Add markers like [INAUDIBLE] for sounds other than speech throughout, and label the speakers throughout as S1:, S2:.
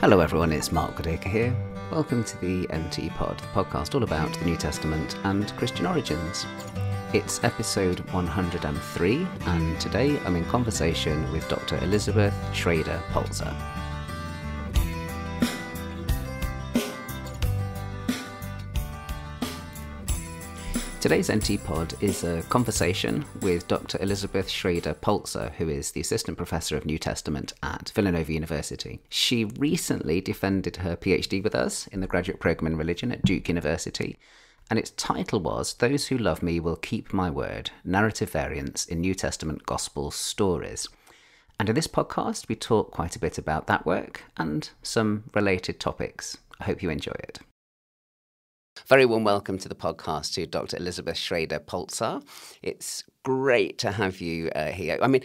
S1: Hello, everyone, it's Mark Goodacre here. Welcome to the NT Pod, the podcast all about the New Testament and Christian origins. It's episode 103, and today I'm in conversation with Dr. Elizabeth Schrader Polczer. Today's NT Pod is a conversation with Dr. Elizabeth Schrader Polczer, who is the Assistant Professor of New Testament at Villanova University. She recently defended her PhD with us in the graduate program in religion at Duke University, and its title was Those Who Love Me Will Keep My Word Narrative Variants in New Testament Gospel Stories. And in this podcast, we talk quite a bit about that work and some related topics. I hope you enjoy it. Very warm welcome to the podcast to Dr. Elizabeth Schrader Polczer. It's great to have you uh, here. I mean,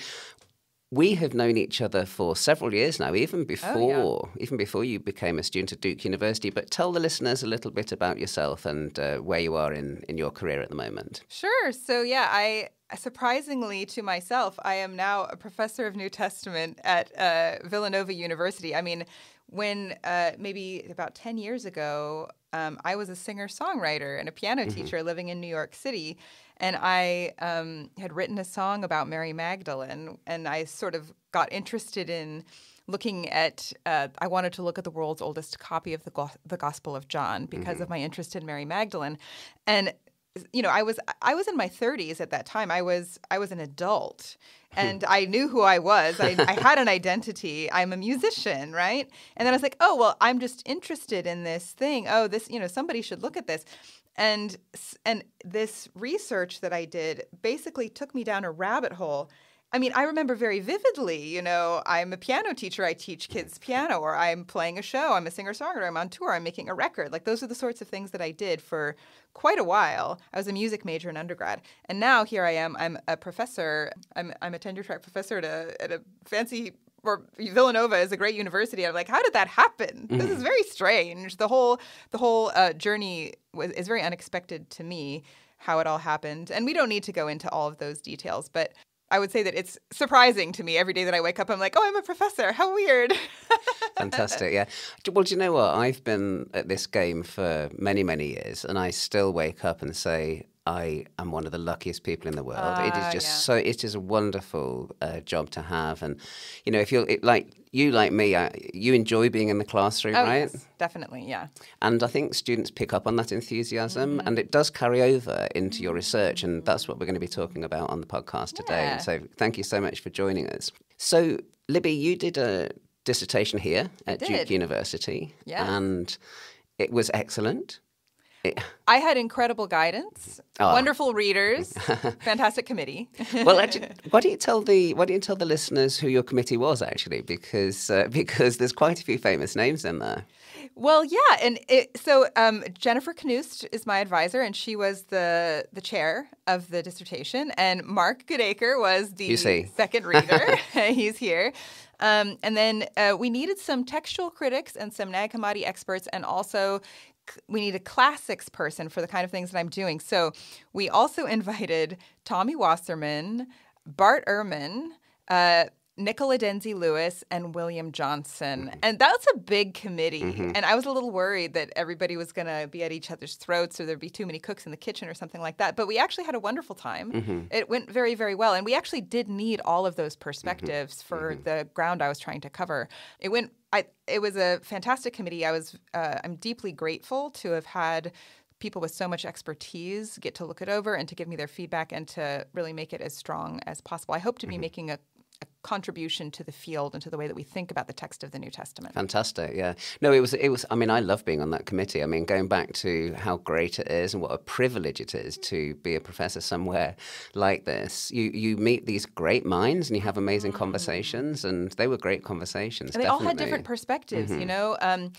S1: we have known each other for several years now, even before
S2: Oh,
S1: even before you became a student at Duke University. But tell the listeners a little bit about yourself and uh, where you are in, in your career at the moment.
S2: Sure. So, yeah, I surprisingly to myself, I am now a professor of New Testament at uh, Villanova University. I mean, when uh, maybe about 10 years ago, um, I was a singer songwriter and a piano teacher living in New York City. And I um, had written a song about Mary Magdalene, and I sort of got interested in looking at uh, i wanted to look at the world's oldest copy of the, go- the gospel of john because of my interest in mary magdalene and you know i was i was in my 30s at that time. I was i was an adult. Hmm. And i knew who i was. I, I had an identity. I'm a musician right? And then i was like oh well i'm just interested in this thing. Oh this you know somebody should look at this. And and this research that i did basically took me down a rabbit hole I mean, I remember very vividly, you know, I'm a piano teacher, I teach kids piano, or I'm playing a show, I'm a singer songwriter, I'm on tour, I'm making a record. Like, those are the sorts of things that I did for quite a while. I was a music major in undergrad. And now here I am, I'm a professor, I'm, I'm a tenure track professor at a, at a fancy or Villanova is a great university. I'm like, how did that happen? This is very strange. The whole the whole uh, journey was, is very unexpected to me. How it all happened, and we don't need to go into all of those details, but I would say that it's surprising to me every day that I wake up. I'm like, oh, I'm a professor. How weird. [LAUGHS]
S1: Fantastic, yeah. Well, do you know what? I've been at this game for many, many years, and I still wake up and say, I am one of the luckiest people in the world. it
S2: Ah,
S1: is just
S2: yeah.
S1: so. It is a wonderful uh, job to have, and you know, if you're it, like you, like me, uh, you enjoy being in the classroom,
S2: oh,
S1: right?
S2: yes, definitely, yeah.
S1: And I think students pick up on that enthusiasm,
S2: Mm-hmm.
S1: and it does carry over into your research, and that's what we're going to be talking about on the podcast today.
S2: Yeah.
S1: And so, thank you so much for joining us. So, Libby, you did a dissertation here at Duke. University,
S2: Yes.
S1: and it was excellent.
S2: I had incredible guidance,
S1: Ah.
S2: wonderful readers, [LAUGHS] fantastic committee. [LAUGHS]
S1: well, actually, why don't you tell the why don't you tell the listeners who your committee was actually? Because uh, [LAUGHS] because there's quite a few famous names in there.
S2: Well, yeah, and it, so um, Jennifer Knust is my advisor, and she was the the chair of the dissertation, and Mark Goodacre was the second reader. He's here, um, and then uh, we needed some textual critics and some Nag Hammadi experts, and also we need a classics person for the kind of things that I'm doing. So we also [LAUGHS] invited Tommy Wasserman, Bart Ehrman. Uh, Nicola Denzey Lewis and William Johnson. Mm-hmm. And that's a big committee. Mm-hmm. And I was a little worried that everybody was going to be at each other's throats or there'd be too many cooks in the kitchen or something like that. But we actually had a wonderful time. Mm-hmm. It went very, very well. And we actually did need all of those perspectives for the ground I was trying to cover. It went. I, it was a fantastic committee. I was. Uh, I'm deeply grateful to have had people with so much expertise get to look it over and to give me their feedback and to really make it as strong as possible. I hope to be making a, a contribution to the field and to the way that we think about the text of the New Testament.
S1: Fantastic, yeah. No, it was it was. I mean, I love being on that committee. I mean, going back to how great it is and what a privilege it is to be a professor somewhere like this. You you meet these great minds and you have amazing conversations, and they were great conversations.
S2: Mm. And they all had different perspectives, you know. Um,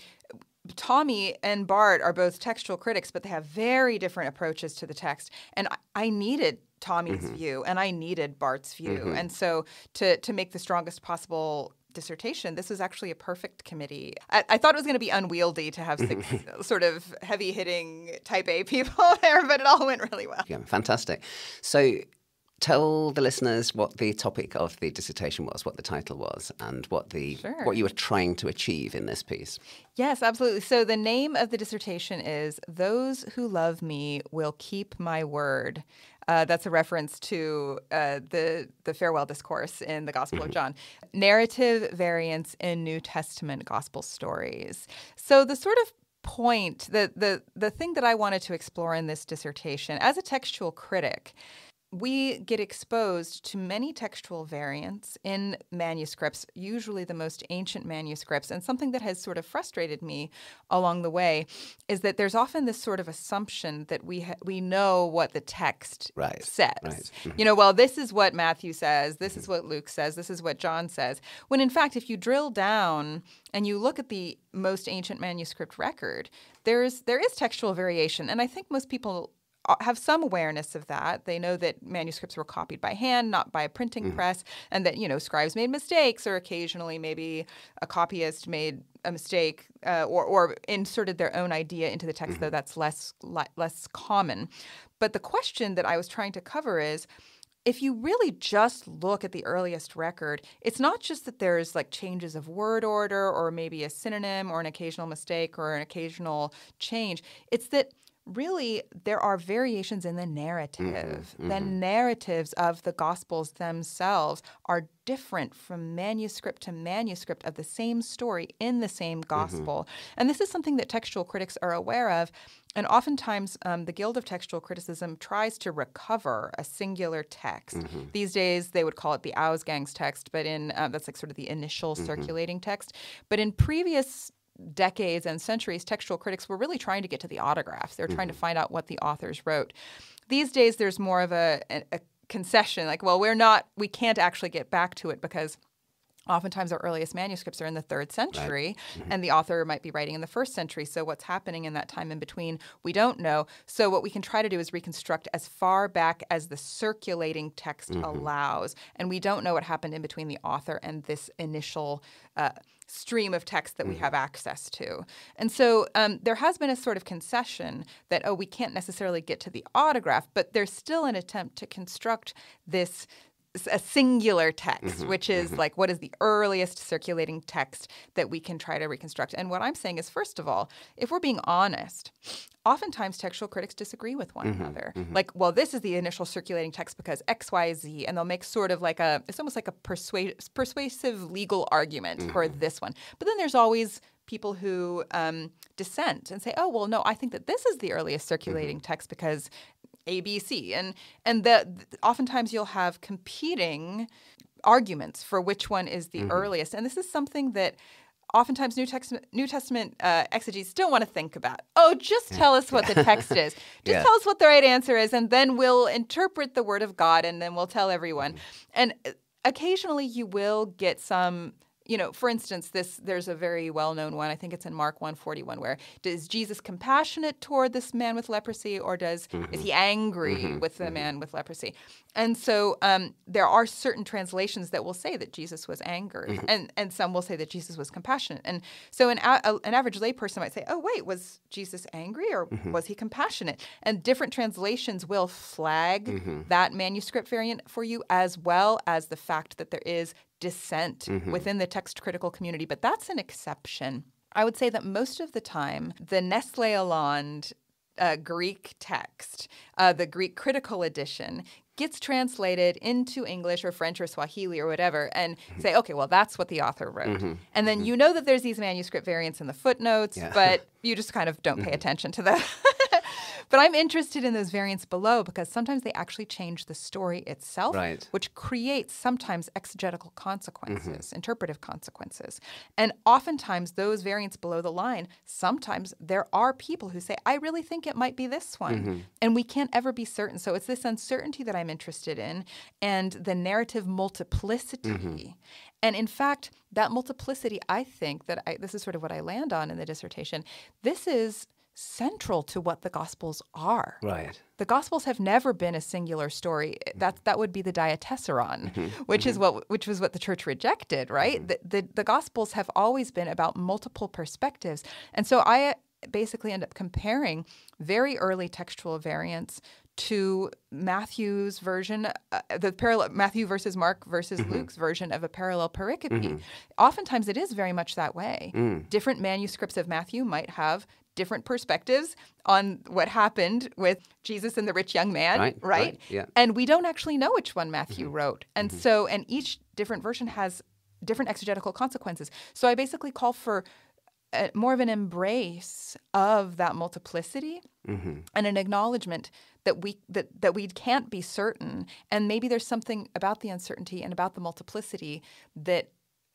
S2: Tommy and Bart are both textual critics, but they have very different approaches to the text. And I, I needed Tommy's
S1: Mm-hmm.
S2: view, and I needed Bart's view, and so to to make the strongest possible dissertation, this was actually a perfect committee. I, I thought it was going to be unwieldy to have six [LAUGHS] sort of heavy hitting type A [LAUGHS] people there, but it all went really well.
S1: Yeah, fantastic. So tell the listeners what the topic of the dissertation was, what the title was, and what the
S2: Sure.
S1: what you were trying to achieve in this piece.
S2: Yes, absolutely. So the name of the dissertation is Those Who Love Me Will Keep My Word. Uh, that's a reference to uh, the the farewell discourse in the Gospel of John. Narrative variants in New Testament gospel stories. So the sort of point, the the the thing that I wanted to explore in this dissertation, as a textual critic, we get exposed to many textual variants in manuscripts, usually the most ancient manuscripts. And something that has sort of frustrated me along the way is that there's often this sort of assumption that we ha- we know what the text
S1: Right,
S2: says.
S1: right. Mm-hmm.
S2: You know, well, this is what Matthew says, this is mm-hmm. what Luke says, this is what John says. When in fact, if you drill down and you look at the most ancient manuscript record, there's there is textual variation, and I think most people have some awareness of that. They know that manuscripts were copied by hand, not by a printing press, and that you know scribes made mistakes, or occasionally maybe a copyist made a mistake uh, or, or inserted their own idea into the text, though that's less li- less common. But the question that I was trying to cover is. If you really just look at the earliest record, it's not just that there's like changes of word order or maybe a synonym or an occasional mistake or an occasional change. It's that really there are variations in the narrative. Mm-hmm, the mm-hmm. narratives of the Gospels themselves are different from manuscript to manuscript of the same story in the same mm-hmm. Gospel. And this is something that textual critics are aware of. And oftentimes, um, the Guild of Textual Criticism tries to recover a singular text. These days, they would call it the Ausgangs text, but in um, that's like sort of the initial circulating text. But in previous decades and centuries, textual critics were really trying to get to the autographs. They were trying to mm-hmm. find out what the authors wrote. These days, there's more of a, a, a concession, like, well, we're not, we can't actually get back to it because oftentimes our earliest manuscripts are in the third century and the author might be writing in the first century. So what's happening in that time in between we don't know. So what we can try to do is reconstruct as far back as the circulating text allows and we don't know what happened in between the author and this initial uh, stream of text that we have access to. And so um, there has been a sort of concession that, oh, we can't necessarily get to the autograph, but there's still an attempt to construct this a singular text, mm-hmm, which is mm-hmm. like what is the earliest circulating text that we can try to reconstruct. And what I'm saying is, first of all, if we're being honest, oftentimes textual critics disagree with one mm-hmm, another. Like, well, this is the initial circulating text because X, Y, Z, and they'll make sort of like a, it's almost like a persua- persuasive legal argument for this one. But then there's always people who um, dissent and say, "Oh, well, no, I think that this is the earliest circulating text because ABC," and and that oftentimes you'll have competing arguments for which one is the earliest, and this is something that. Oftentimes, New, Testament, New Testament uh, exegetes don't want to think about. Oh, just tell us what the text [LAUGHS] is. Just
S1: Yeah.
S2: tell us what the right answer is, and then we'll interpret the Word of God, and then we'll tell everyone. And uh, occasionally, you will get some you know, for instance, this there's a very well-known one. I think it's in Mark 141 where does Jesus compassionate toward this man with leprosy or does is he mm-hmm. angry mm-hmm. with the mm-hmm. man with leprosy? And so um, there are certain translations that will say that Jesus was angry, and and some will say that Jesus was compassionate. And so an a, a- an average layperson might say, "Oh, wait, was Jesus angry or was he compassionate?" And different translations will flag that manuscript variant for you, as well as the fact that there is dissent within the text critical community, but that's an exception. I would say that most of the time, the Nestle Aland uh, Greek text, uh, the Greek critical edition, gets translated into English or French or Swahili or whatever, and say, okay, well, that's what the author wrote. And then you know that there's these manuscript variants in the footnotes,
S1: Yeah.
S2: but [LAUGHS] you just kind of don't pay mm-hmm. attention to them. [LAUGHS] but I'm interested in those variants below because sometimes they actually change the story itself,
S1: Right.
S2: which creates sometimes exegetical consequences, mm-hmm. interpretive consequences. And oftentimes, those variants below the line, sometimes there are people who say, I really think it might be this one. Mm-hmm. And we can't ever be certain. So it's this uncertainty that I'm interested in and the narrative multiplicity. And in fact, that multiplicity, I think that I, this is sort of what I land on in the dissertation. This is central to what the Gospels are.
S1: Right.
S2: The Gospels have never been a singular story. Mm-hmm. That that would be the diatessaron, mm-hmm. [LAUGHS] which is mm-hmm. what which was what the church rejected, right? The, the the Gospels have always been about multiple perspectives, and so I basically end up comparing very early textual variants to Matthew's version, uh, the parallel Matthew versus Mark versus
S1: Mm-hmm.
S2: Luke's version of a parallel pericope. Oftentimes, it is very much that way.
S1: Mm.
S2: Different manuscripts of Matthew might have different perspectives on what happened with Jesus and the rich young man,
S1: Right, right, yeah. Mm-hmm.
S2: And we don't actually know which one Matthew wrote, and so and each different version has different exegetical consequences. So I basically call for a, more of an embrace of that multiplicity
S1: Mm-hmm.
S2: and an acknowledgement that we that that we can't be certain. And maybe there's something about the uncertainty and about the multiplicity that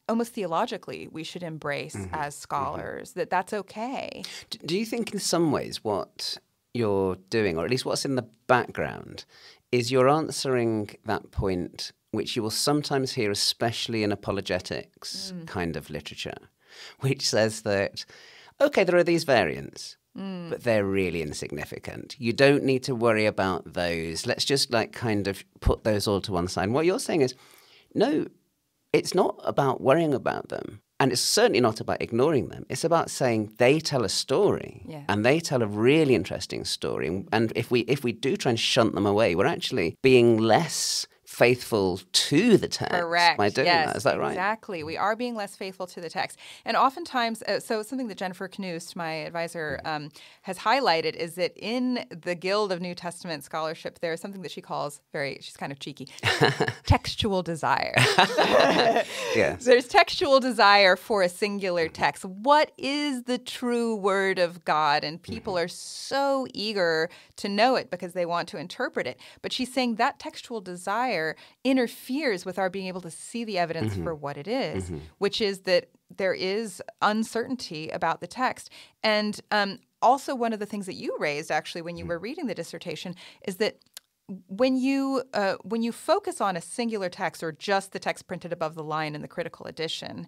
S2: almost theologically we should embrace
S1: Mm-hmm.
S2: as scholars that that's okay.
S1: Do you think, in some ways, what you're doing, or at least what's in the background, is you're answering that point, which you will sometimes hear, especially in apologetics kind of literature, [LAUGHS] which says that, okay, there are these variants. Hmm. But they're really insignificant. You don't need to worry about those. Let's just like kind of put those all to one side. And what you're saying is, no, it's not about worrying about them. And it's certainly not about ignoring them. It's about saying they tell a story
S2: Yeah.
S1: and they tell a really interesting story. And- And if we if we do try and shunt them away, we're actually being less faithful to the text
S2: Correct.
S1: by doing
S2: yes,
S1: that. Is that right?
S2: Exactly. We are being less faithful to the text. And oftentimes, uh, so something that Jennifer Knust, my advisor, um, has highlighted is that in the Guild of New Testament Scholarship, there is something that she calls very, she's kind of cheeky, [LAUGHS] textual desire. [LAUGHS]
S1: Yes. [LAUGHS]
S2: There's textual desire for a singular text. What is the true word of God? And people are so eager to know it because they want to interpret it. But she's saying that textual desire interferes with our being able to see the evidence mm-hmm. for what it is, mm-hmm. which is that there is uncertainty about the text. And um, also, one of the things that you raised actually when you mm. were reading the dissertation is that when you uh, when you focus on a singular text or just the text printed above the line in the critical edition,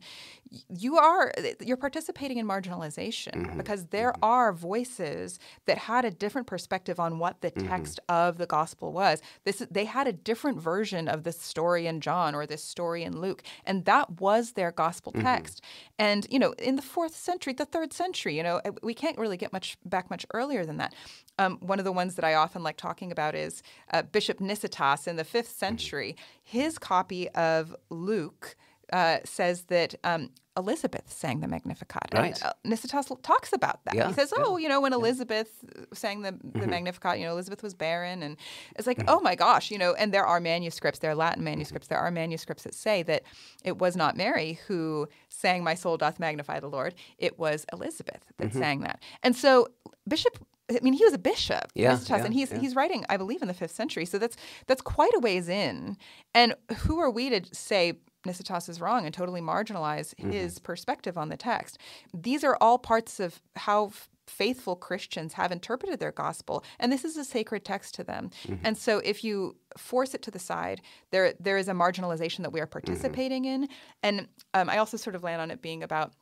S2: you are you're participating in marginalization because there are voices that had a different perspective on what the text of the gospel was. This they had a different version of this story in John or this story in Luke, and that was their gospel text. And you know, in the fourth century, the third century, you know, uh, we can't really get much back much earlier than that. Um, one of the ones that I often like talking about is uh, Bishop Nicetas in the fifth century. His copy of Luke uh, says that um, Elizabeth sang the Magnificat. And,
S1: Right.
S2: uh, Nicetas talks about that.
S1: Yeah,
S2: he says, "Oh, you know, when Elizabeth sang the, the Magnificat, you know, Elizabeth was barren, and it's like, oh my gosh, you know." And there are manuscripts, there are Latin manuscripts, there are manuscripts that say that it was not Mary who sang "My soul doth magnify the Lord." It was Elizabeth that sang that. And so Bishop. I mean, he was a bishop,
S1: Yeah, yeah,
S2: and he's
S1: yeah.
S2: he's writing, I believe, in the fifth century. So that's that's quite a ways in. And who are we to say Nicetas is wrong and totally marginalize
S1: Mm-hmm.
S2: his perspective on the text? These are all parts of how f- faithful Christians have interpreted their gospel, and this is a sacred text to them.
S1: Mm-hmm.
S2: And so, if you force it to the side, there there is a marginalization that we
S1: Mm-hmm.
S2: are participating in. And um, I also sort of land on it being about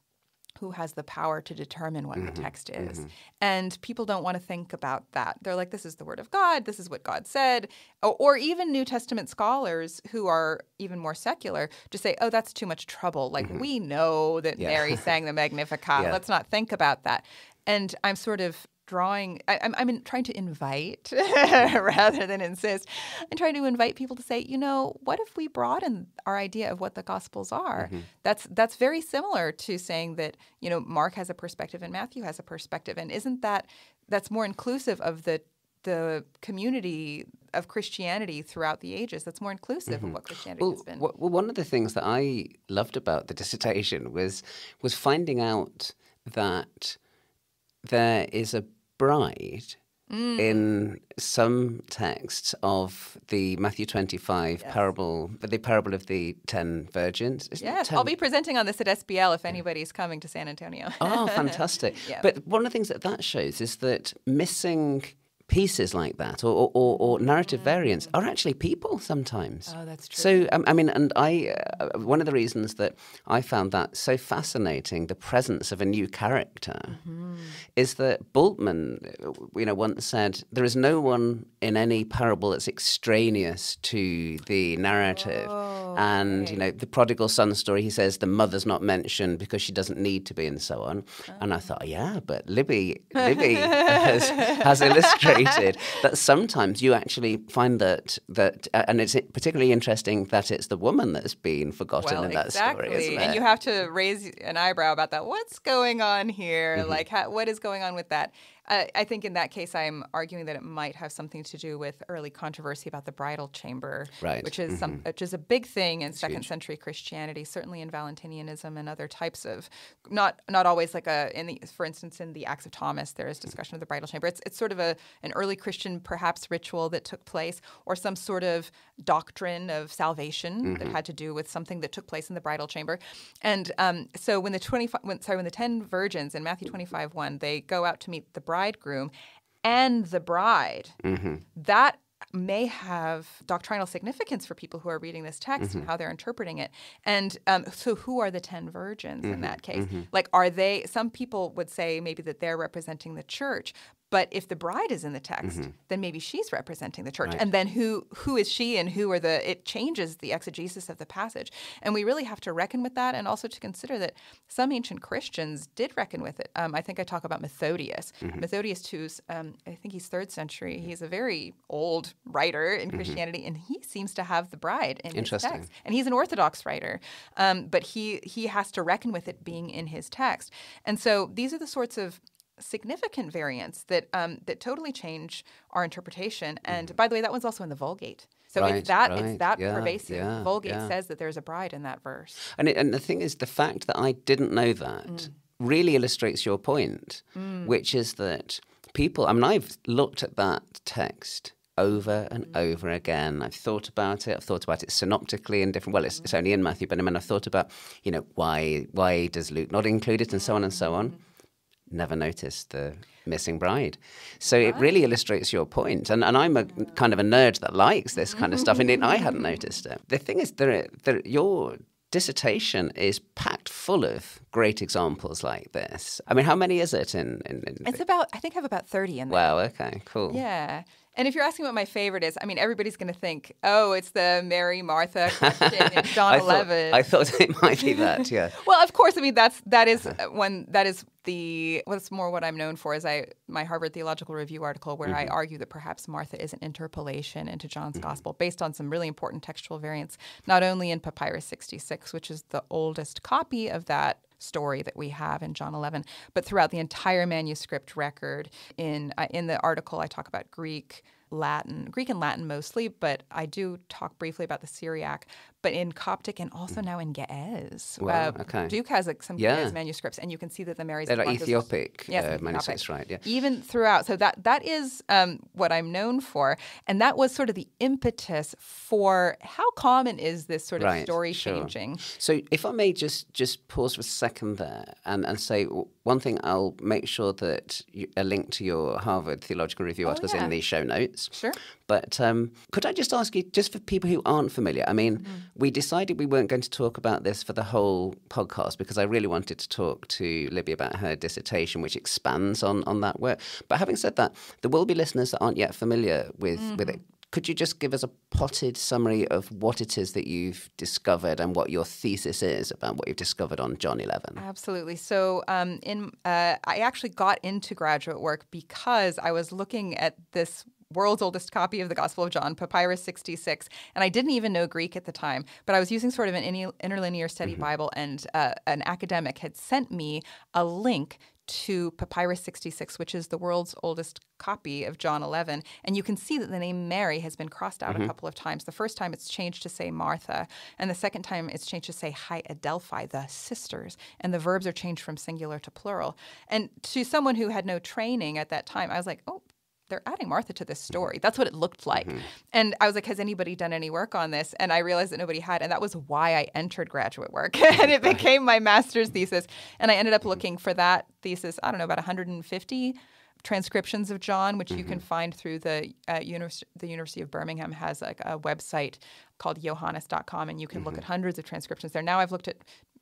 S2: who has the power to determine what
S1: Mm-hmm.
S2: the text is. And people don't want to think about that. They're like, this is the word of God, this is what God said. Or, or even New Testament scholars who are even more secular just say, oh, that's too much trouble. Like, we know that
S1: Mm-hmm. Yeah.
S2: Mary sang the [LAUGHS] Magnificat.
S1: Yeah.
S2: Let's not think about that. And I'm sort of drawing I, I'm, I'm trying to invite [LAUGHS] mm-hmm. rather than insist. I'm trying to invite people to say you know what if we broaden our idea of what the gospels are? Mm-hmm. That's that's very similar to saying that you know mark has a perspective and matthew has a perspective. And isn't that that's more inclusive of the the community of christianity throughout the ages? That's more inclusive of mm-hmm. what christianity
S1: Well,
S2: has been.
S1: w- well, one of the things that I loved about the dissertation was was finding out that there is a bride
S2: Mm.
S1: in some texts of the Matthew twenty-five parable, the parable of the ten virgins. Isn't
S2: yes
S1: 10
S2: i'll be presenting on this at sbl if anybody's coming to san antonio
S1: Oh, [LAUGHS] fantastic!
S2: Yeah.
S1: But one of the things that that shows is that missing pieces like that or, or, or, narrative variants are actually people sometimes.
S2: Mm. Oh, that's true.
S1: So, um, I mean, and I, uh, one of the reasons that I found that so fascinating, the presence of a new character,
S2: Mm-hmm.
S1: is that Bultmann, uh, you know, once said, there is no one in any parable that's extraneous to the narrative.
S2: Oh,
S1: and, you know, the prodigal son story, he says the mother's not mentioned because she doesn't need to be and so on. And I
S2: Oh.
S1: thought, yeah, but Libby, Libby [LAUGHS] has, has [LAUGHS] illustrated that sometimes you actually find that that uh, and it's particularly interesting that it's the woman that's been forgotten
S2: well,
S1: in that
S2: exactly.
S1: story isn't it?
S2: and you have to raise an eyebrow about that what's going on here
S1: Mm-hmm.
S2: like how, what is going on with that uh, I think in that case, I'm arguing that it might have something to do with early controversy about the bridal chamber,
S1: Right.
S2: which is some, which is a big thing in second century Christianity, certainly in Valentinianism and other types of, not not always like a in the, for instance, in the Acts of Thomas, there is discussion of the bridal chamber. It's it's sort of a an early Christian perhaps ritual that took place, or some sort of doctrine of salvation that had to do with something that took place in the bridal chamber, and um, so when the twenty sorry when the ten virgins in Matthew twenty five one they go out to meet the bridegroom and the bride, mm-hmm. that may have doctrinal significance for people who are reading this text and mm-hmm. how they're interpreting it. And um, so, who are the 10 virgins in that mm-hmm. case? Like, are they, some people would say maybe that they're representing the church. But if the bride is in the text, then maybe she's representing the church. And then who who is she and who are the it changes the exegesis of the passage. And we really have to reckon with that and also to consider that some ancient Christians did reckon with it. Um, I think I talk about Methodius. Methodius too's um, I think he's third century. He's a very old writer in Christianity, and he seems to have the bride in his text. And he's an Orthodox writer, um, but he he has to reckon with it being in his text. And so these are the sorts of significant variants that um, that totally change our interpretation. And by the way, that one's also in the Vulgate. So
S1: Right,
S2: it's that
S1: right.
S2: it's that
S1: Yeah,
S2: pervasive.
S1: yeah,
S2: Vulgate
S1: yeah.
S2: says that there's a bride in that verse.
S1: And, it, and the thing is, the fact that I didn't know that
S2: Mm.
S1: really illustrates your point, which is that people, I mean, I've looked at that text over and
S2: Mm.
S1: over again. I've thought about it. I've thought about it synoptically in different, well, it's, it's only in Matthew, but I mean, I've thought about, you know, why, why does Luke not include it and so on and so on. Never noticed the missing bride. So it ah. really illustrates your point. And, and I'm a kind of a nerd that likes this kind of stuff, and it- I hadn't noticed it. The thing is, there, there, your dissertation is packed full of great examples like this. I mean, how many is it in? in, in
S2: It's about I think I have about thirty in there.
S1: wow, okay, cool.
S2: Yeah. And if you're asking what my favorite is, I mean, everybody's going to think, oh, it's the Mary Martha question [LAUGHS] in John
S1: I thought,
S2: 11.
S1: I thought it might be that, yeah. [LAUGHS]
S2: well, of course, I mean that's that is [LAUGHS] one that is the what's more what I'm known for is I my Harvard Theological Review article where I mm-hmm. argue that perhaps Martha is an interpolation into John's mm-hmm. Gospel based on some really important textual variants, not only in Papyrus 66, which is the oldest copy of that story that we have in John 11, but throughout the entire manuscript record. In uh, in the article, I talk about Greek. Latin, Greek and Latin mostly, but I do talk briefly about the Syriac, but in Coptic and also now in Ge'ez.
S1: Wow,
S2: Uh,
S1: okay.
S2: Duke has like some
S1: Yeah.
S2: Ge'ez manuscripts, and you can see that the Mary's
S1: They're like Ethiopic
S2: Yes,
S1: uh, manuscripts, right? Yeah.
S2: Even throughout, so that that is um, what I'm known for, and that was sort of the impetus for how common is this sort of
S1: Right,
S2: story
S1: sure.
S2: changing.
S1: So, if I may just just pause for a second there and, and say w- one thing, I'll make sure that you, a link to your Harvard Theological Review articles
S2: Oh, yeah.
S1: in the show notes.
S2: Sure.
S1: But um, could I just ask you, just for people who aren't familiar, I mean,
S2: Mm-hmm.
S1: we decided we weren't going to talk about this for the whole podcast because I really wanted to talk to Libby about her dissertation, which expands on, on that work. But having said that, there will be listeners that aren't yet familiar with, with
S2: Mm-hmm.
S1: it. Could you just give us a potted summary of what it is that you've discovered and what your thesis is about what you've discovered on John 11?
S2: Absolutely. So, um, in uh, I actually got into graduate work because I was looking at this world's oldest copy of the Gospel of John, Papyrus 66, and I didn't even know Greek at the time, but I was using sort of an interlinear study Bible, and uh, an academic had sent me a link to Papyrus 66, which is the world's oldest copy of John 11. And you can see that the name Mary has been crossed out a mm-hmm. couple of times. The first time it's changed to say Martha, and the second time it's changed to say hai adelphai, the sisters. And the verbs are changed from singular to plural. And to someone who had no training at that time, I was like, oh, they're adding Martha to this story. That's what it looked like. Mm-hmm. And I was like, has anybody done any work on this? And I realized that nobody had. And that was why I entered graduate work. [LAUGHS] and it became my master's thesis. And I ended up looking for that thesis, I don't know, about 150 transcriptions of John, which you can mm-hmm. find through the uh, univers- the University of Birmingham has like a website called johannes.com and you can look mm-hmm. at hundreds of transcriptions there. Now I've looked at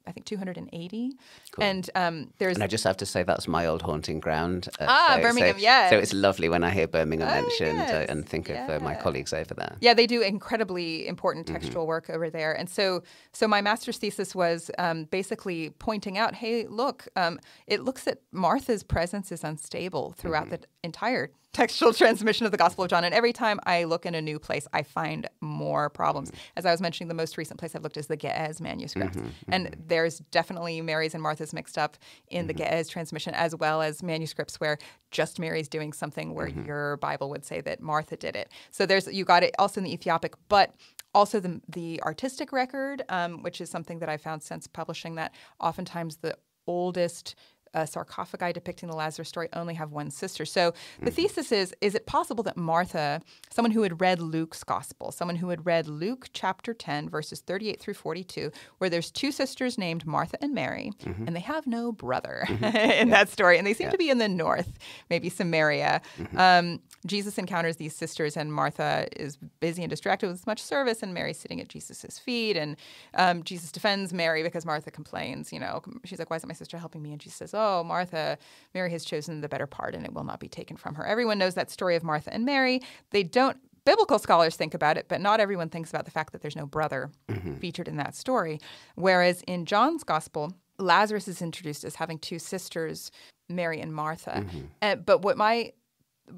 S2: I think 280. And um, there's
S1: And I just have to say that's my old haunting ground. Uh,
S2: Ah,
S1: so-
S2: Birmingham,
S1: so,
S2: yes.
S1: So it's lovely when I hear Birmingham
S2: Oh,
S1: mentioned uh, and think of uh, my colleagues over there.
S2: Yeah, they do incredibly important textual work over there. And so, so my master's thesis was um, basically pointing out, hey, look, um, it looks that Martha's presence is unstable throughout the entire [LAUGHS] textual transmission of the Gospel of John. And every time I look in a new place, I find more problems. As I was mentioning, the most recent place I've looked is the Ge'ez manuscript. Mm-hmm, and mm-hmm. there's definitely Mary's and Martha's mixed up in the mm-hmm. Ge'ez transmission, as well as manuscripts where just Mary's doing something where mm-hmm. your Bible would say that Martha did it. So there's you got it also in the Ethiopic, but also the the artistic record, um, which is something that I found since publishing that oftentimes the oldest uh, sarcophagi depicting the Lazarus story only have one sister. So the mm-hmm. thesis is is it possible that Martha, someone who had read Luke's gospel, someone who had read Luke chapter 10, verses 38 through 42, where there's two sisters named Martha and Mary, mm-hmm. and they have no brother [LAUGHS] mm-hmm. in yeah. that story, and they seem yeah. to be in the north, maybe Samaria. Mm-hmm. Um, Jesus encounters these sisters, and Martha is busy and distracted with much service, and Mary's sitting at Jesus' feet, and um, Jesus defends Mary because Martha complains. You know, she's like, "Why isn't my sister helping me?" And she says, Oh, Martha, Mary has chosen the better part and it will not be taken from her. Everyone knows that story of Martha and Mary. They don't biblical scholars think about it, but not everyone thinks about the fact that there's no brother mm-hmm. featured in that story. Whereas in John's gospel, Lazarus is introduced as having two sisters, Mary and Martha. Mm-hmm. Uh, but what my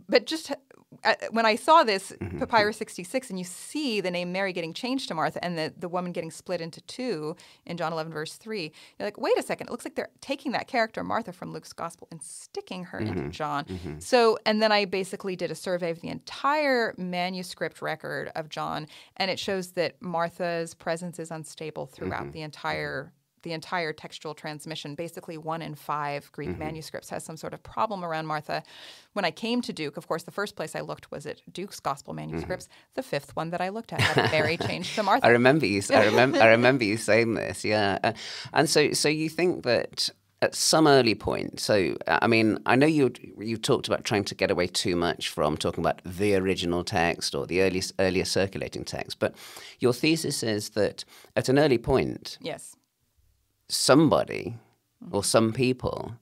S2: but just when I saw this mm-hmm. Papyrus 66 and you see the name Mary getting changed to Martha and the, the woman getting split into two in John 11, verse 3, you're like, wait a second. It looks like they're taking that character, Martha, from Luke's gospel and sticking her mm-hmm. into John. Mm-hmm. So, and then I basically did a survey of the entire manuscript record of John, and it shows that Martha's presence is unstable throughout mm-hmm. the entire the entire textual transmission. Basically, one in five Greek mm-hmm. manuscripts has some sort of problem around Martha. When I came to Duke, of course, the first place I looked was at Duke's Gospel manuscripts. Mm-hmm. The fifth one that I looked at had Mary [LAUGHS] changed to Martha.
S1: I remember you. I remember. I [LAUGHS] remember you saying this. Yeah, uh, and so so you think that at some early point. So, I mean, I know you you talked about trying to get away too much from talking about the original text or the earliest earlier circulating text, but your thesis is that at an early point,
S2: yes,
S1: somebody or some people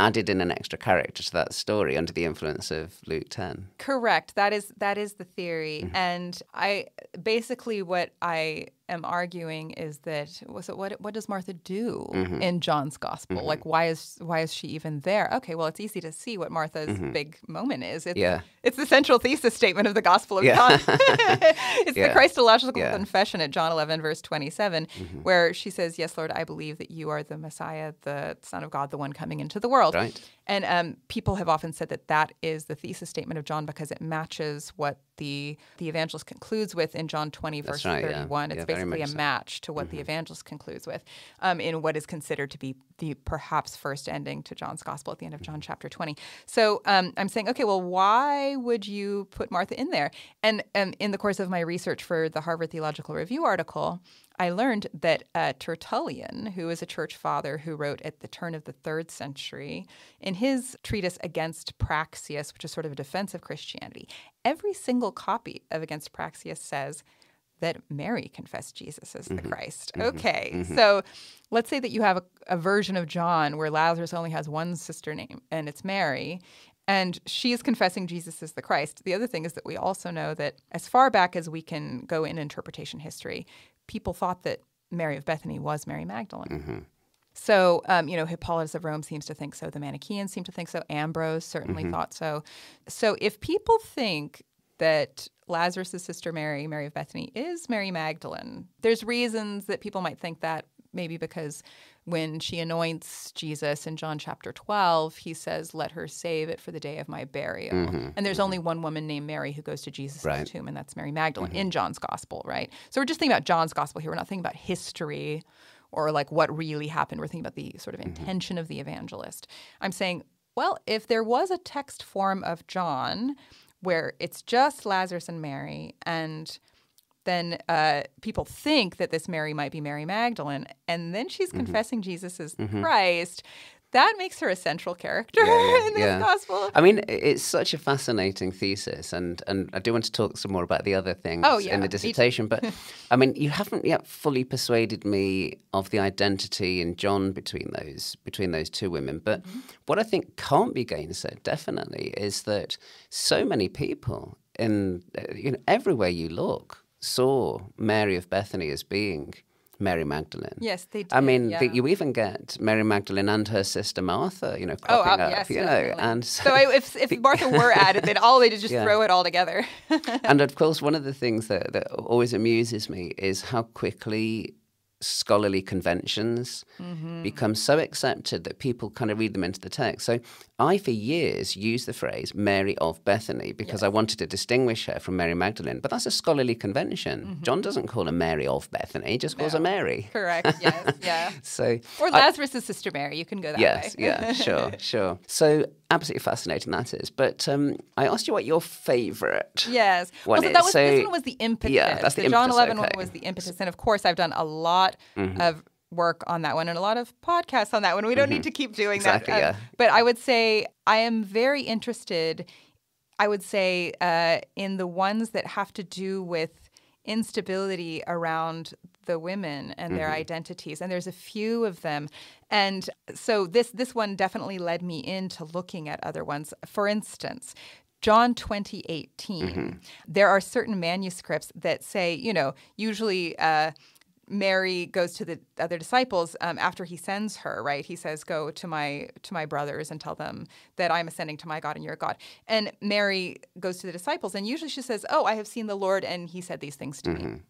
S1: added in an extra character to that story under the influence of Luke 10.
S2: Correct. That is that is the theory. Mm-hmm. And I basically what I am arguing is that so what what does Martha do mm-hmm. in John's gospel? Mm-hmm. Like why is why is she even there? Okay, well it's easy to see what Martha's mm-hmm. big moment is. It's,
S1: yeah.
S2: it's the central thesis statement of the Gospel of yeah. John. [LAUGHS] [LAUGHS] it's yeah. the Christological yeah. confession at John 11 verse 27 mm-hmm. where she says, "Yes, Lord, I believe that you are the Messiah, the Son of God, the one coming into the world."
S1: Right.
S2: And um, people have often said that that is the thesis statement of John because it matches what the the evangelist concludes with in John 20 verse right, 31. It's basically a match to what mm-hmm. the evangelist concludes with um, in what is considered to be the perhaps first ending to John's gospel at the end of John mm-hmm. chapter 20. So um, I'm saying, okay, well, why would you put Martha in there? And um, in the course of my research for the Harvard Theological Review article, I learned that uh, Tertullian, who is a church father who wrote at the turn of the third century, in his treatise Against Praxeas, which is sort of a defense of Christianity, every single copy of Against Praxeas says that Mary confessed Jesus as mm-hmm. the Christ. Mm-hmm. Okay, mm-hmm. so let's say that you have a, a, version of John where Lazarus only has one sister name, and it's Mary, and she is confessing Jesus as the Christ. The other thing is that we also know that as far back as we can go in interpretation history, people thought that Mary of Bethany was Mary Magdalene. Mm-hmm. So, um, you know, Hippolytus of Rome seems to think so. The Manichaeans seem to think so. Ambrose certainly mm-hmm. thought so. So, if people think that Lazarus' sister Mary, Mary of Bethany, is Mary Magdalene. There's reasons that people might think that, maybe because when she anoints Jesus in John chapter 12, he says, Let her save it for the day of my burial. Mm-hmm, and there's mm-hmm. only one woman named Mary who goes to Jesus' right. tomb, and that's Mary Magdalene mm-hmm. in John's gospel, right? So we're just thinking about John's gospel here. We're not thinking about history or like what really happened. We're thinking about the sort of mm-hmm. intention of the evangelist. I'm saying, well, if there was a text form of John where it's just Lazarus and Mary, and then uh, people think that this Mary might be Mary Magdalene, and then she's mm-hmm. confessing Jesus as mm-hmm. Christ that makes her a central character yeah, yeah, [LAUGHS] in this yeah. gospel.
S1: I mean, it's such a fascinating thesis, and, and I do want to talk some more about the other things oh, in the dissertation. but [LAUGHS] I mean, you haven't yet fully persuaded me of the identity in John between those between those two women. But mm-hmm. what I think can't be gainsaid, definitely, is that so many people in you know everywhere you look saw Mary of Bethany as being Mary Magdalene.
S2: Yes, they do.
S1: I mean,
S2: yeah.
S1: the, you even get Mary Magdalene and her sister Martha, you know,
S2: Oh,
S1: cropping
S2: uh,
S1: up,
S2: yes,
S1: you know, and
S2: so I, if if [LAUGHS] Martha were added, then all they did just
S1: Yeah.
S2: throw it all together. [LAUGHS]
S1: and of course, one of the things that, that always amuses me is how quickly scholarly conventions
S2: Mm-hmm.
S1: become so accepted that people kind of read them into the text. So I, for years, used the phrase Mary of Bethany because I wanted to distinguish her from Mary Magdalene. But that's a scholarly convention.
S2: Mm-hmm.
S1: John doesn't call her Mary of Bethany, he just calls her Mary.
S2: Correct. [LAUGHS] Yes. Yeah.
S1: So
S2: Or Lazarus' sister Mary. You can go that
S1: Yes,
S2: way.
S1: yeah, sure, [LAUGHS] sure. So absolutely fascinating that is. But um, I asked you what your favourite.
S2: Yes.
S1: one
S2: well, so that was
S1: So-
S2: this one was the impetus.
S1: Yeah, that's the
S2: John
S1: impetus,
S2: 11 one
S1: okay. Mm-hmm.
S2: was the impetus, and of course, I've done a lot of work on that one and a lot of podcasts on that one. We don't need to keep doing
S1: Mm-hmm. Exactly,
S2: that.
S1: yeah.
S2: But I would say I am very interested. I would say uh, in the ones that have to do with instability around the women and their identities and there's a few of them and so this this one definitely led me into looking at other ones for instance John 2018 there are certain manuscripts that say you know usually uh, Mary goes to the other disciples um, after he sends her, right? He says, "Go to my to my brothers and tell them that I'm ascending to my God and your God." And Mary goes to the disciples, and usually she says, "Oh, I have seen the Lord, and He said these things to me."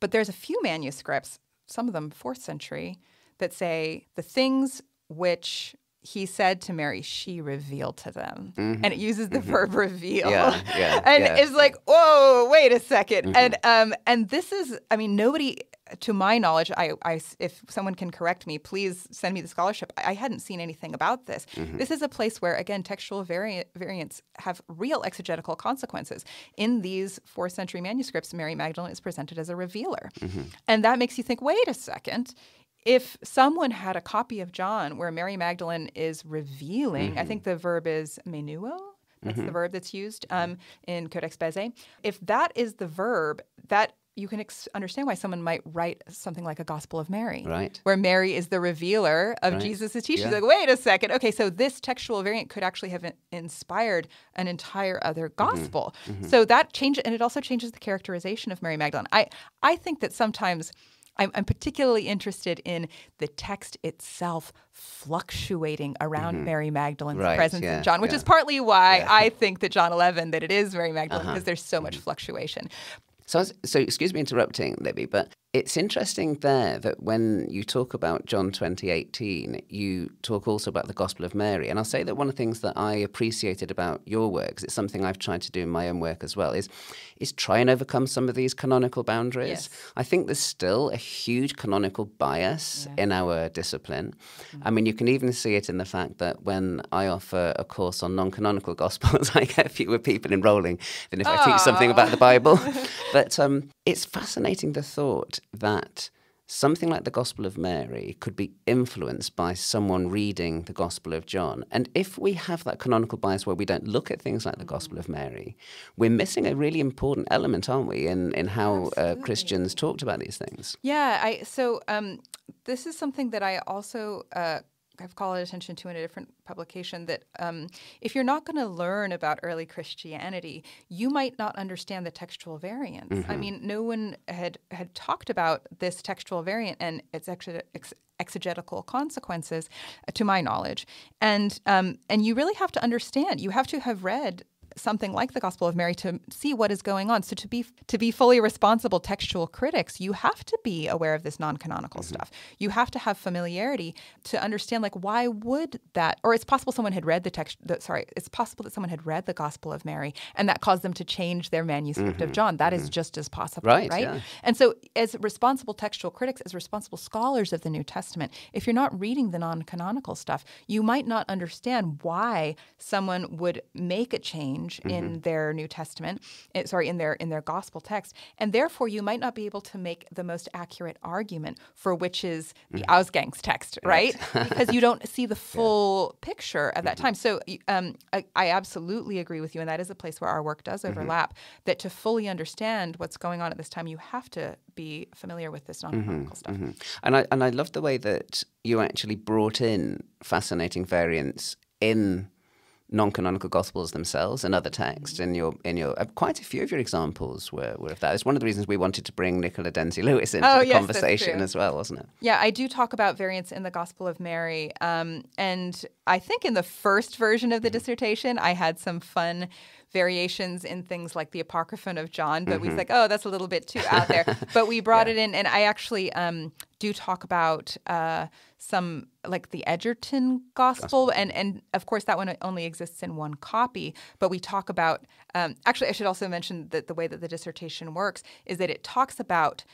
S2: But there's a few manuscripts, some of them fourth century, that say the things which he said to Mary, she revealed to them, mm-hmm. and it uses the mm-hmm. verb reveal.
S1: Yeah, yeah, [LAUGHS]
S2: and
S1: yeah.
S2: it's like, whoa, wait a 2nd mm-hmm. and um, and this is, I mean, nobody, to my knowledge, I, I, if someone can correct me, please send me the scholarship. I, I hadn't seen anything about this. This is a place where, again, textual variant, variants have real exegetical consequences. In these fourth century manuscripts, Mary Magdalene is presented as a revealer, and that makes you think, wait a second if someone had a copy of John where Mary Magdalene is revealing, I think the verb is menuo. That's the verb that's used um, in Codex Bezae. If that is the verb, that you can ex- understand why someone might write something like a Gospel of Mary,
S1: Right.
S2: Where Mary is the revealer of
S1: Right.
S2: Jesus' teachings.
S1: Yeah.
S2: Like, wait a second. Okay, so this textual variant could actually have inspired an entire other
S1: Mm-hmm.
S2: gospel. So that changes, and it also changes the characterization of Mary Magdalene. I I think that sometimes. I'm, I'm particularly interested in the text itself fluctuating around Mary Magdalene's
S1: Right,
S2: presence
S1: yeah,
S2: in John, which
S1: yeah.
S2: is partly why I think that John 11 that it is Mary Magdalene
S1: Uh-huh.
S2: because there's so much fluctuation.
S1: So, so excuse me interrupting, Libby, but it's interesting there that when you talk about John 2018, you talk also about the Gospel of Mary. And I'll say that one of the things that I appreciated about your work, 'cause it's something I've tried to do in my own work as well, is, is try and overcome some of these canonical boundaries.
S2: Yes.
S1: I think there's still a huge canonical bias in our discipline. I mean, you can even see it in the fact that when I offer a course on non canonical [LAUGHS] Gospels, I get fewer people enrolling than if I teach something about the Bible. [LAUGHS] but um, it's fascinating the thought that something like the Gospel of Mary could be influenced by someone reading the Gospel of John. And if we have that canonical bias where we don't look at things like the Gospel of Mary, we're missing a really important element, aren't we, in, in how uh, Christians talked about these things?
S2: Yeah, I so um, this is something that I also uh, I've called attention to in a different publication that um, if you're not going to learn about early Christianity, you might not understand the textual variants. I mean, no one had had talked about this textual variant and its ex- exegetical consequences, to my knowledge, and um, and you really have to understand. You have to have read something like the Gospel of Mary to see what is going on. So to be to be fully responsible textual critics, you have to be aware of this non-canonical mm-hmm. stuff. You have to have familiarity to understand like why would that or it's possible someone had read the text the, sorry, it's possible that someone had read the Gospel of Mary and that caused them to change their manuscript of mm-hmm. John. That is mm-hmm. just as possible,
S1: Right,
S2: right?
S1: yeah.
S2: And so as responsible textual critics, as responsible scholars of the New Testament, if you're not reading the non-canonical stuff, you might not understand why someone would make a change in their New Testament, eh, sorry, in their in their gospel text, and therefore you might not be able to make the most accurate argument for which is the Ausgangs text, right? because you don't [LAUGHS] see the full picture at that time. So um, I, I absolutely agree with you, and that is a place where our work does overlap. That to fully understand what's going on at this time, you have to be familiar with this non-canonical stuff.
S1: Mhm. And I and I love the way that you actually brought in fascinating variants in non-canonical gospels themselves and other texts in your in your uh, quite a few of your examples were, were of that. It's one of the reasons we wanted to bring Nicola Denzey Lewis into
S2: Oh,
S1: the
S2: yes,
S1: conversation as well, wasn't it?
S2: Yeah, I do talk about variants in the Gospel of Mary. Um, and I think in the first version of the dissertation, I had some fun variations in things like the Apocryphon of John, but we was like, oh, that's a little bit too out there. [LAUGHS] but we brought it in, and I actually um, do talk about uh, some like the Egerton Gospel, and and of course that one only exists in one copy. But we talk about um, actually, I should also mention that the way that the dissertation works is that it talks about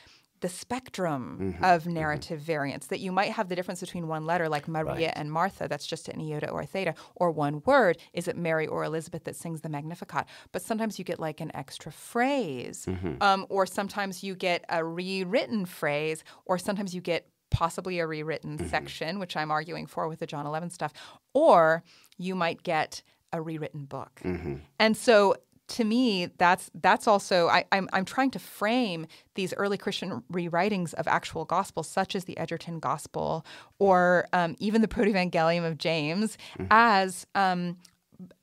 S2: the spectrum mm-hmm, of mm-hmm. narrative variants that you might have the difference between one letter like Maria and Martha that's just an iota or a theta or one word is it Mary or Elizabeth that sings the Magnificat? But sometimes you get like an extra phrase mm-hmm. um, or sometimes you get a rewritten phrase or sometimes you get possibly a rewritten section which I'm arguing for with the John 11 stuff or you might get a rewritten book. And so to me, that's that's also I, I'm I'm trying to frame these early Christian rewritings of actual gospels, such as the Egerton Gospel or um, even the Protevangelium of James, as um,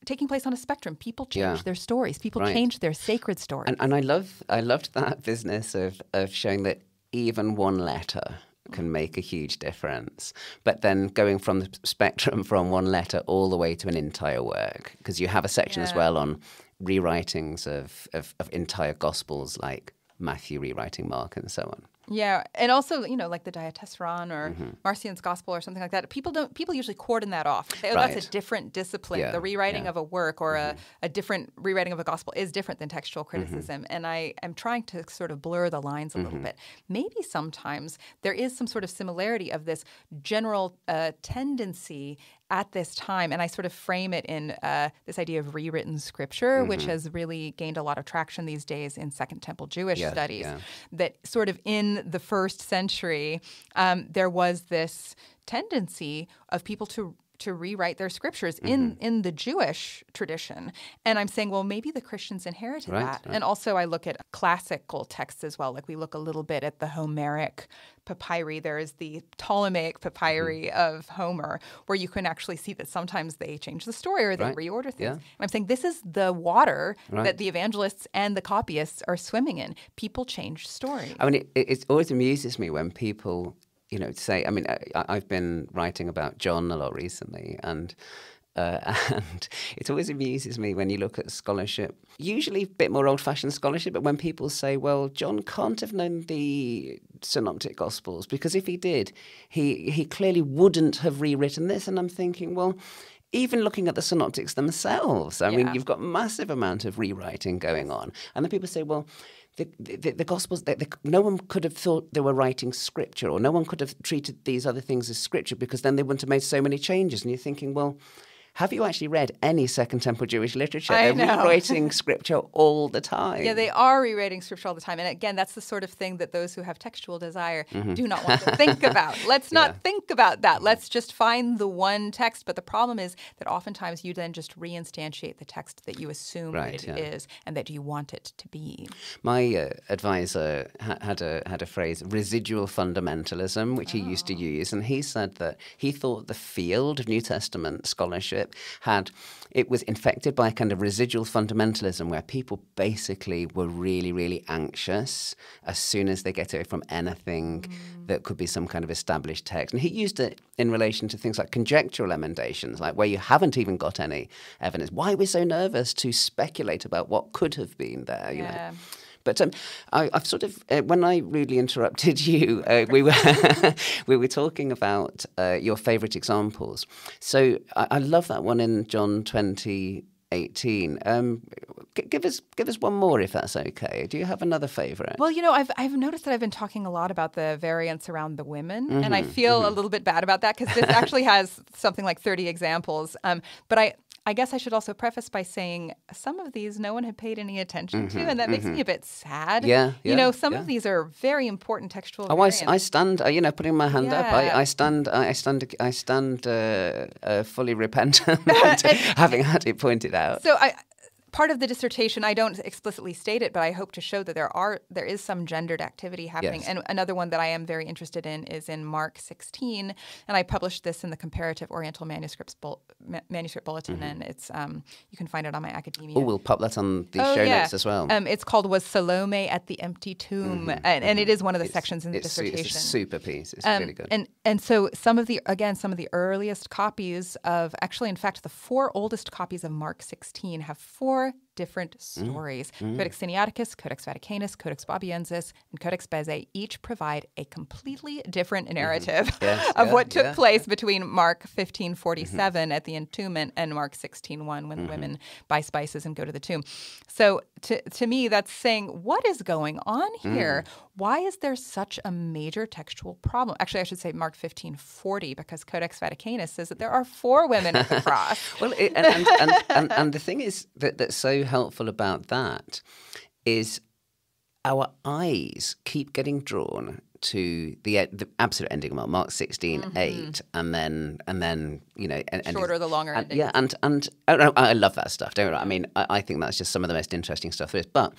S2: taking place on a spectrum. People change
S1: Yeah.
S2: their stories. People
S1: Right.
S2: change their sacred stories.
S1: And, and I love I loved that business of, of showing that even one letter can make a huge difference. But then going from the spectrum from one letter all the way to an entire work, because you have a section as well on rewritings of, of, of entire gospels like Matthew rewriting Mark and so on.
S2: Yeah, and also you know like the Diatessaron or
S1: Mm-hmm.
S2: Marcion's Gospel or something like that. People don't people usually cordon that off. They, oh,
S1: Right.
S2: That's a different discipline.
S1: Yeah,
S2: The rewriting
S1: yeah.
S2: of a work or a, a different rewriting of a gospel is different than textual
S1: Mm-hmm.
S2: criticism. And I am trying to sort of blur the lines a little bit. Maybe sometimes there is some sort of similarity of this general uh, tendency at this time, and I sort of frame it in uh, this idea of rewritten scripture, which
S1: Mm-hmm.
S2: has really gained a lot of traction these days in Second Temple Jewish
S1: Yes,
S2: studies
S1: yeah.
S2: that sort of in the first century, um, there was this tendency of people to to rewrite their scriptures in
S1: Mm-hmm.
S2: in the Jewish tradition. And I'm saying, well, maybe the Christians inherited
S1: Right,
S2: that.
S1: right.
S2: And also, I look at classical texts as well. Like we look a little bit at the Homeric papyri. There is the Ptolemaic papyri
S1: Mm-hmm.
S2: of Homer, where you can actually see that sometimes they change the story or they
S1: Right,
S2: reorder things.
S1: yeah.
S2: And I'm saying this is the water that the evangelists and the copyists are swimming in. People change stories.
S1: I mean, it, it, it always amuses me when people, you know, say. I mean, I, I've been writing about John a lot recently, and uh, [LAUGHS] and it always amuses me when you look at scholarship. Usually, a bit more old-fashioned scholarship, but when people say, "Well, John can't have known the Synoptic Gospels because if he did, he he clearly wouldn't have rewritten this," and I'm thinking, well. Even looking at the synoptics themselves, I mean, you've got massive amount of rewriting going on, and then people say, "Well, the, the, the Gospels, the, no one could have thought they were writing scripture, or no one could have treated these other things as scripture because then they wouldn't have made so many changes. And you're thinking, well, have you actually read any Second Temple Jewish literature?
S2: I
S1: They're
S2: know.
S1: rewriting scripture all the time.
S2: Yeah, they are rewriting scripture all the time. And again, that's the sort of thing that those who have textual desire
S1: Mm-hmm.
S2: do not want to think about. [LAUGHS] Let's not think about that. Let's just find the one text. But the problem is that oftentimes you then just reinstantiate the text that you assume
S1: Right,
S2: it
S1: yeah.
S2: is and that you want it to be.
S1: My uh, advisor ha- had a had a phrase residual fundamentalism, which he used to use, and he said that he thought the field of New Testament scholarship had it was infected by a kind of residual fundamentalism, where people basically were really really anxious as soon as they get away from anything mm. that could be some kind of established text, and he used it in relation to things like conjectural emendations, like where you haven't even got any evidence. Why are we so nervous to speculate about what could have been there? You know. But um, I, I've sort of uh, when I rudely interrupted [LAUGHS] you, uh, we were [LAUGHS] we were talking about uh, your favourite examples. So I, I love that one in John twenty eighteen. Um, g- give us give us one more if that's okay. Do you have another favourite?
S2: Well, you know, I've I've noticed that I've been talking a lot about the variants around the women, and
S1: Mm-hmm,
S2: I feel a little bit bad about that because this actually [LAUGHS] has something like 30 examples. Um, but I. I guess I should also preface by saying some of these no one had paid any attention to, and that makes me a bit sad.
S1: Mm-hmm, Yeah,
S2: you know, some
S1: yeah.
S2: of these are very important textual.
S1: Oh, I. I stand, uh, you know, putting my hand up. I, I stand, I stand, I stand uh, uh, fully repentant, [LAUGHS] [LAUGHS] having had it pointed out.
S2: So I, part of the dissertation. I don't explicitly state it, but I hope to show that there are there is some gendered activity happening.
S1: Yes.
S2: And another one that I am very interested in is in Mark 16, and I published this in the Comparative Oriental Manuscripts Bul- Ma- Manuscript Bulletin, and it's um, you can find it on my academia.
S1: Oh, we'll pop that on the
S2: Oh,
S1: show
S2: yeah.
S1: notes as well.
S2: Um, it's called "Was Salome at the Empty Tomb," and, and it is one of the
S1: It's-
S2: sections in the
S1: it's, su-
S2: dissertation.
S1: It's a super piece. It's
S2: Um,
S1: really good.
S2: And and so some of the again some of the earliest copies of actually in fact the four oldest copies of Mark 16 have four or different
S1: Mm.
S2: stories. Codex Sinaiticus, Codex Vaticanus, Codex Bobiensis, and Codex Bezae each provide a completely different narrative
S1: Mm-hmm. [LAUGHS] Yes,
S2: of
S1: yeah,
S2: what took
S1: yeah,
S2: place between Mark 1547 at the entombment and Mark 16:1 when the women buy spices and go to the tomb. So to to me that's saying what is going on here? Why is there such a major textual problem? Actually, I should say Mark 1540 because Codex Vaticanus says that there are four women at the [LAUGHS] cross.
S1: Well, it, and, and, and, and, and the thing is that that's so helpful about that is our eyes keep getting drawn to the the absolute ending of Mark, Mark 16, 8, and then and then you know, and, and
S2: Mm-hmm. Shorter the longer
S1: and,
S2: ending.
S1: Yeah, and and I, don't I love that stuff. Don't wrong. I mean, I, I think that's just some of the most interesting stuff there is. But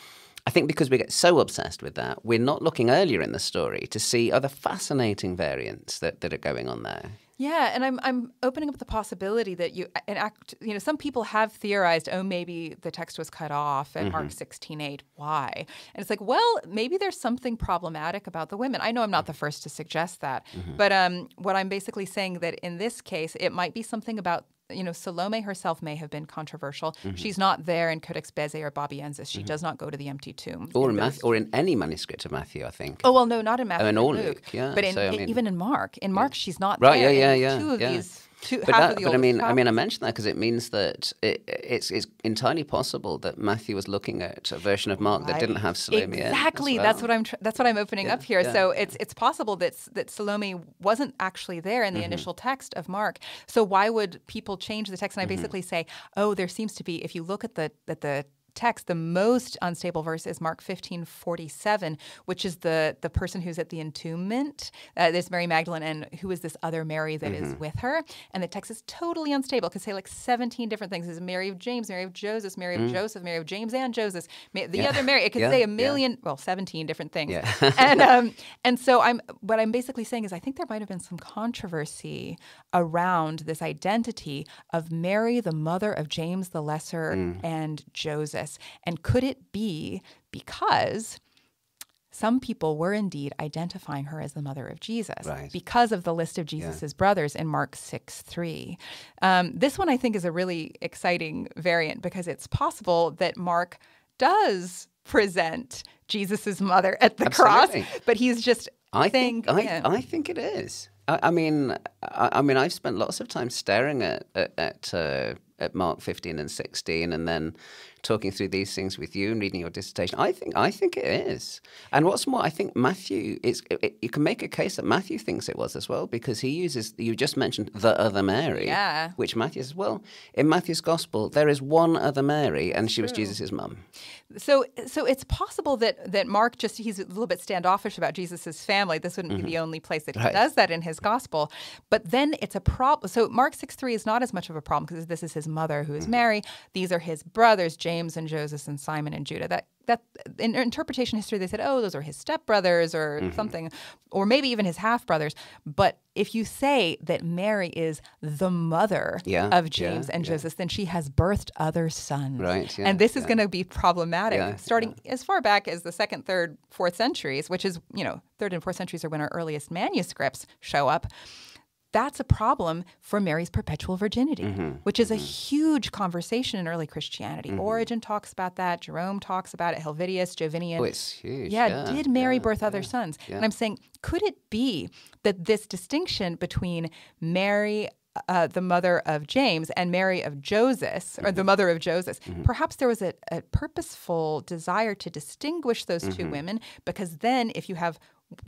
S1: I think because we get so obsessed with that, we're not looking earlier in the story to see other fascinating variants that, that are going on there.
S2: Yeah, and I'm I'm opening up the possibility that you an act. You know, some people have theorized, oh, maybe the text was cut off at Mark 16:8. Why? And it's like, well, maybe there's something problematic about the women. I know I'm not the first to suggest that, but um, what I'm basically saying that in this case, it might be something about. You know, Salome herself may have been controversial. Mm-hmm. She's not there in Codex Bezae or Bobiensis. She mm-hmm. does not go to the empty tomb.
S1: Or in, Matthew, or in any manuscript of Matthew, I think.
S2: Oh well, no, not in Matthew oh,
S1: in
S2: or
S1: all
S2: Luke,
S1: Luke, yeah,
S2: but in,
S1: so, I mean-
S2: even in Mark. In Mark, she's not
S1: Right,
S2: there.
S1: yeah,
S2: in
S1: yeah,
S2: Two
S1: yeah,
S2: of
S1: yeah.
S2: these, two
S1: But, that, but I mean, I mean, I mentioned that because it means that it, it's, it's entirely possible that Matthew was looking at a version of Mark that didn't have Salome in.
S2: Exactly.
S1: well.
S2: That's what I'm. Tr- that's what I'm opening up here.
S1: yeah,
S2: so it's it's possible that that Salome wasn't actually there in the
S1: Mm-hmm.
S2: initial text of Mark. So why would people change the text? And I
S1: Mm-hmm.
S2: basically say, oh, there seems to be. If you look at the at the text, the most unstable verse is Mark 15:47, which is the the person who's at the entombment. Uh, this Mary Magdalene, and who is this other Mary that is
S1: Mm-hmm.
S2: with her? And the text is totally unstable. It could say like 17 different things. It's Mary of James, Mary of Joseph, Mary of Joseph, Mary of James and Joseph, Ma- the other Mary. It could
S1: Mm. Yeah,
S2: say a million, well, 17 different things.
S1: Yeah. [LAUGHS]
S2: and [LAUGHS] um, and so I'm what I'm basically saying is I think there might have been some controversy around this identity of Mary, the mother of James the Lesser
S1: Mm.
S2: and Joseph. And could it be because some people were indeed identifying her as the mother of Jesus
S1: Right.
S2: because of the list of Jesus' brothers in Mark 6 3. Um, this one I think is a really exciting variant because it's possible that Mark does present Jesus' mother at the
S1: Absolutely.
S2: cross, but he's just
S1: I think I,
S2: yeah.
S1: I think it is. I, I mean, I, I mean, I've spent lots of time staring at at at, uh, at Mark fifteen and sixteen, and then talking through these things with you and reading your dissertation. I think I think it is. And what's more, I think Matthew is. It, you can make a case that Matthew thinks it was as well because he uses. You just mentioned the other Mary,
S2: Yeah.
S1: which Matthew says. Well, in Matthew's gospel, there is one other Mary, and she was Jesus' mum.
S2: So, so it's possible that that Mark just he's a little bit standoffish about Jesus's family. This wouldn't be the only place that he
S1: Mm-hmm. Right.
S2: does that in his gospel. But then it's a problem. So Mark six three is not as much of a problem because this is his mother who is
S1: Mm-hmm.
S2: Mary. These are his brothers James and Joseph and Simon and Judah. That that in interpretation history they said, oh, those are his stepbrothers or
S1: Mm-hmm.
S2: something, or maybe even his half brothers. But if you say that Mary is the mother
S1: Yeah,
S2: of
S1: yeah,
S2: James and
S1: yeah.
S2: Joseph, then she has birthed other sons.
S1: Right, yeah,
S2: and this is going to be problematic
S1: Yeah,
S2: starting as far back as the second, third, fourth centuries, which is, you know, third and fourth centuries are when our earliest manuscripts show up. That's a problem for Mary's perpetual virginity,
S1: Mm-hmm,
S2: which is a huge conversation in early Christianity. Origen talks about that. Jerome talks about it. Helvidius, Jovinian.
S1: Oh, it's huge.
S2: Yeah,
S1: yeah
S2: did Mary
S1: yeah,
S2: birth other sons? And I'm saying, could it be that this distinction between Mary, uh, the mother of James, and Mary of Joseph, or
S1: Mm-hmm.
S2: the mother of Joseph, perhaps there was a, a purposeful desire to distinguish those two
S1: Mm-hmm.
S2: women because then if you have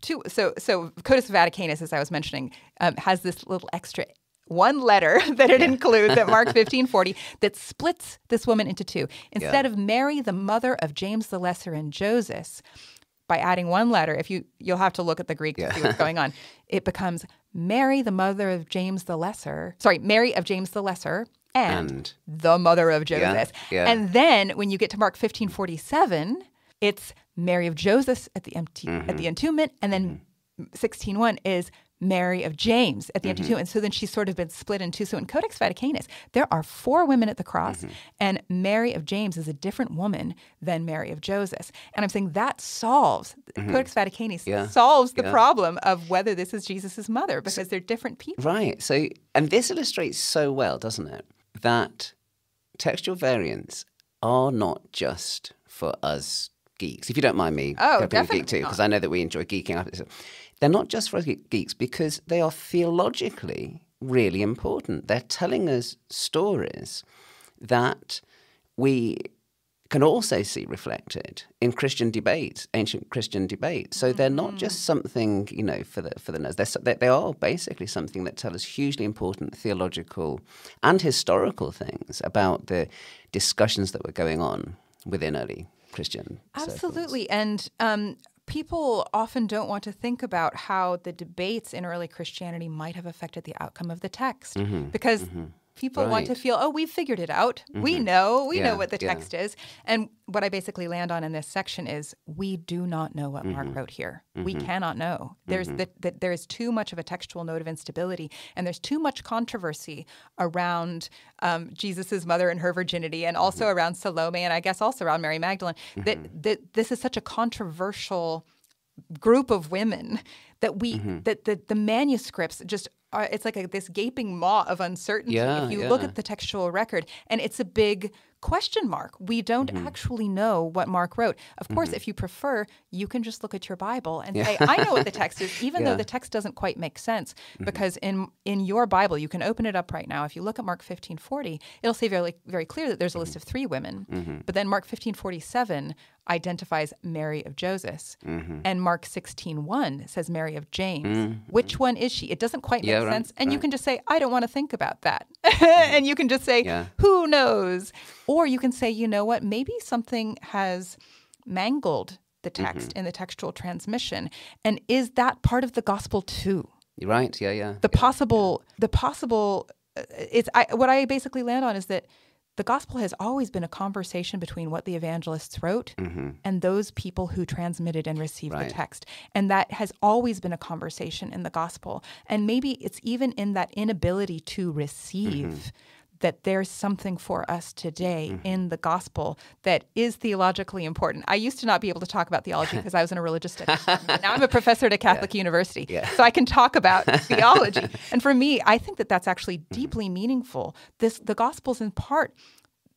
S2: two, so so Codex Vaticanus, as I was mentioning, um, has this little extra one letter [LAUGHS] that it includes at Mark [LAUGHS] 1540 that splits this woman into two. Instead of Mary, the mother of James the Lesser and Joseph, by adding one letter, if you you'll have to look at the Greek to see what's going on. [LAUGHS] It becomes Mary, the mother of James the Lesser. Sorry, Mary of James the Lesser and,
S1: And.
S2: the mother of Joseph.
S1: yeah.
S2: And then when you get to Mark 1547, it's Mary of Joseph at the empty
S1: Mm-hmm.
S2: at the entombment, and then sixteen one is Mary of James at the empty
S1: Mm-hmm.
S2: tomb. And so then she's sort of been split in two. So in Codex Vaticanus, there are four women at the cross,
S1: Mm-hmm.
S2: and Mary of James is a different woman than Mary of Joseph. And I'm saying that solves, Codex Vaticanus
S1: Mm-hmm. Yeah.
S2: solves the
S1: Yeah.
S2: problem of whether this is Jesus' mother because they're different people.
S1: Right. So, and this illustrates so well, doesn't it, that textual variants are not just for us geeks. If you don't mind me,
S2: Oh, definitely
S1: geek too, because I know that we enjoy geeking out. They're not just for geeks because they are theologically really important. They're telling us stories that we can also see reflected in Christian debates, ancient Christian debates. So they're not just mm-hmm. something, you know, for the for the nerds. They're, they, they are basically something that tell us hugely important theological and historical things about the discussions that were going on within early Christian. circles.
S2: Absolutely. And um, people often don't want to think about how the debates in early Christianity might have affected the outcome of the text because people want to feel, oh, we've figured it out. We mm-hmm. know. We
S1: Yeah,
S2: know what the
S1: yeah.
S2: text is. And what I basically land on in this section is we do not know what Mark mm-hmm. wrote here. We mm-hmm. cannot know. There's that that there is too much of a textual note of instability, and there's too much controversy around um, Jesus's mother and her virginity, and also around Salome, and I guess also around Mary Magdalene. That that this is such a controversial group of women that we
S1: Mm-hmm.
S2: that the, the manuscripts just are it's like a, this gaping maw of uncertainty
S1: Yeah,
S2: if you look at the textual record. And it's a big question mark. We don't
S1: Mm-hmm.
S2: actually know what mark wrote. Of course if you prefer you can just look at your bible and say i know what the text is [LAUGHS] even though
S1: Yeah. Mm-hmm.
S2: the text doesn't quite make sense. Because in in your bible you can open it up right now. If you look at mark 1540 it'll say very very clear that there's a list of three women.
S1: Mm-hmm.
S2: but then mark 1547 identifies mary of joseph.
S1: Mm-hmm.
S2: and mark 16.1 says mary of james. Which one is she? It doesn't quite make
S1: Yeah, right,
S2: sense. And you can just say i don't want to think about that. [LAUGHS] And you can just say
S1: Yeah.
S2: who knows? Or you can say you know what? Maybe something has mangled the text
S1: Mm-hmm.
S2: in the textual transmission. And is that part of the gospel too?
S1: You're right. Yeah, yeah.
S2: the possible the possible uh, it's I, what i basically land on is that the gospel has always been a conversation between what the evangelists wrote mm-hmm. and those people who transmitted and received
S1: Right.
S2: the text. And that has always been a conversation in the gospel. And maybe it's even in that inability to receive mm-hmm. That there's something for us today mm-hmm. in the gospel that is theologically important. I used to not be able to talk about theology [LAUGHS] because I was in a religious studies. [LAUGHS] now I'm a professor at a Catholic university,
S1: Yeah.
S2: so I can talk about [LAUGHS] theology. And for me, I think that that's actually mm-hmm. deeply meaningful. This the gospel's in part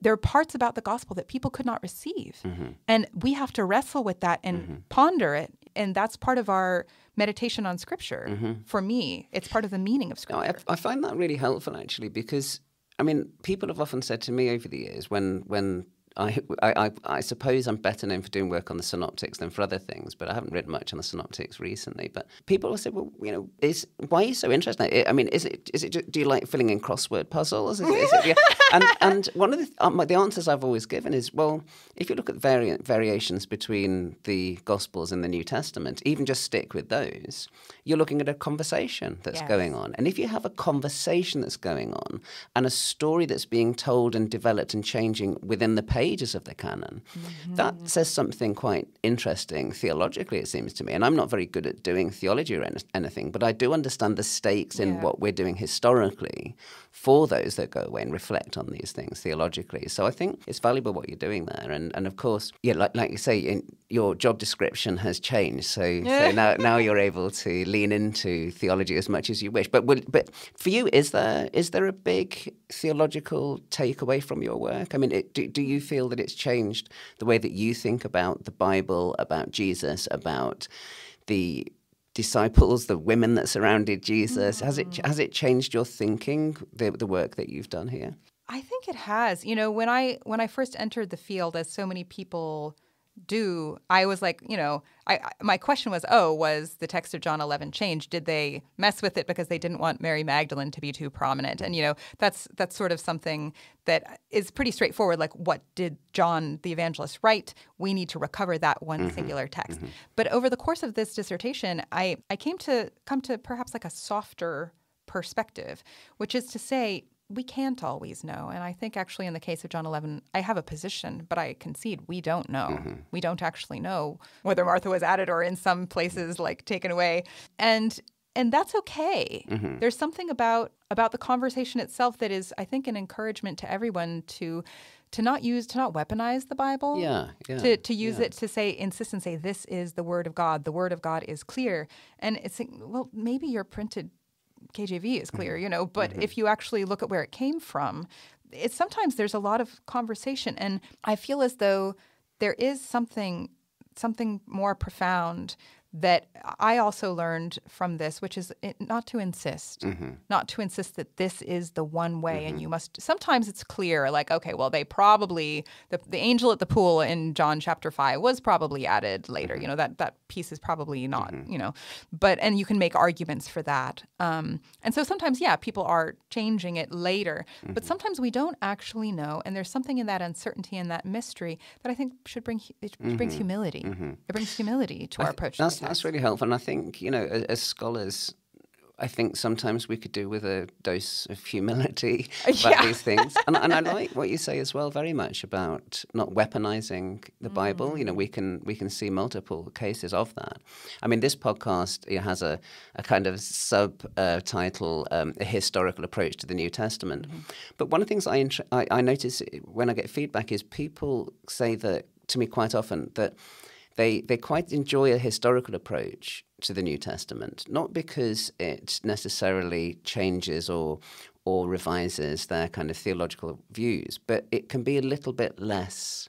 S2: there are parts about the gospel that people could not receive. Mm-hmm. And we have to wrestle with that and ponder it. And that's part of our meditation on scripture. For me, it's part of the meaning of
S1: No,
S2: scripture.
S1: I, I find that really helpful actually because I mean people have often said to me over the years when when I, I, I, suppose I'm better known for doing work on the synoptics than for other things, but I haven't written much on the synoptics recently. But people will say, well, you know, is why are you so interested? I mean, is it is it do you like filling in crossword puzzles? Is it, is it, yeah. [LAUGHS] and and one of the um, the answers I've always given is, well, if you look at variant variations between the Gospels and the New Testament, even just stick with those, you're looking at a conversation that's
S2: Yes.
S1: going on. And if you have a conversation that's going on and a story that's being told and developed and changing within the pages of the canon, that says something quite interesting theologically, it seems to me. And I'm not very good at doing theology or any- anything, but I do understand the stakes in what we're doing historically for those that go away and reflect on these things theologically. So I think it's valuable what you're doing there. And and of course, yeah, like like you say, in, your job description has changed. So, so now now you're able to lean into theology as much as you wish. But will, but for you, is there is there a big theological takeaway from your work? I mean, it, do do you feel that it's changed the way that you think about the Bible, about Jesus, about the disciples, the women that surrounded Jesus? Has it mm. has it changed your thinking, the the work that you've done here?
S2: I think it has. You know, when I when I first entered the field, as so many people do, I was like, you know, I, I my question was, oh, was the text of John 11 changed? Did they mess with it because they didn't want Mary Magdalene to be too prominent? And you know, that's that's sort of something that is pretty straightforward. Like, what did John the evangelist write? We need to recover that one mm-hmm. singular text. Mm-hmm. But over the course of this dissertation, I I came to come to perhaps like a softer perspective, which is to say, we can't always know. And I think actually in the case of John 11, I have a position, but I concede we don't know. Mm-hmm. We don't actually know whether Martha was added or in some places like taken away. And and that's okay. Mm-hmm. There's something about about the conversation itself that is I think an encouragement to everyone to to not use to not weaponize the Bible.
S1: Yeah, yeah
S2: To to use yeah. it to say insist and say this is the word of God. The word of God is clear. And it's well maybe your printed KJV is clear, mm-hmm. you know, but mm-hmm. if you actually look at where it came from, it's sometimes there's a lot of conversation and I feel as though there is something something more profound that I also learned from this, which is not to insist, mm-hmm. not to insist that this is the one way mm-hmm. and you must. Sometimes it's clear, like, okay, well, they probably, the, the angel at the pool in John chapter 5 was probably added later. Mm-hmm. You know, that, that piece is probably not, mm-hmm. you know, but, and you can make arguments for that. Um, and so sometimes, yeah, people are changing it later, but mm-hmm. sometimes we don't actually know. And there's something in that uncertainty and that mystery that I think should bring, it brings mm-hmm. humility. It brings humility to our approach.
S1: That's, that's really helpful. And I think, you know, as, as scholars, I think sometimes we could do with a dose of humility [LAUGHS] about yeah. these things. And, and, I like what you say as well, very much about not weaponizing the mm. Bible. You know, we can we can see multiple cases of that. I mean, this podcast has a, a kind of subtitle, uh, um, a historical approach to the New Testament. Mm-hmm. But one of the things I, I I notice when I get feedback is people say that to me quite often that they they quite enjoy a historical approach to the New Testament, not because it necessarily changes or or revises their kind of theological views, but it can be a little bit less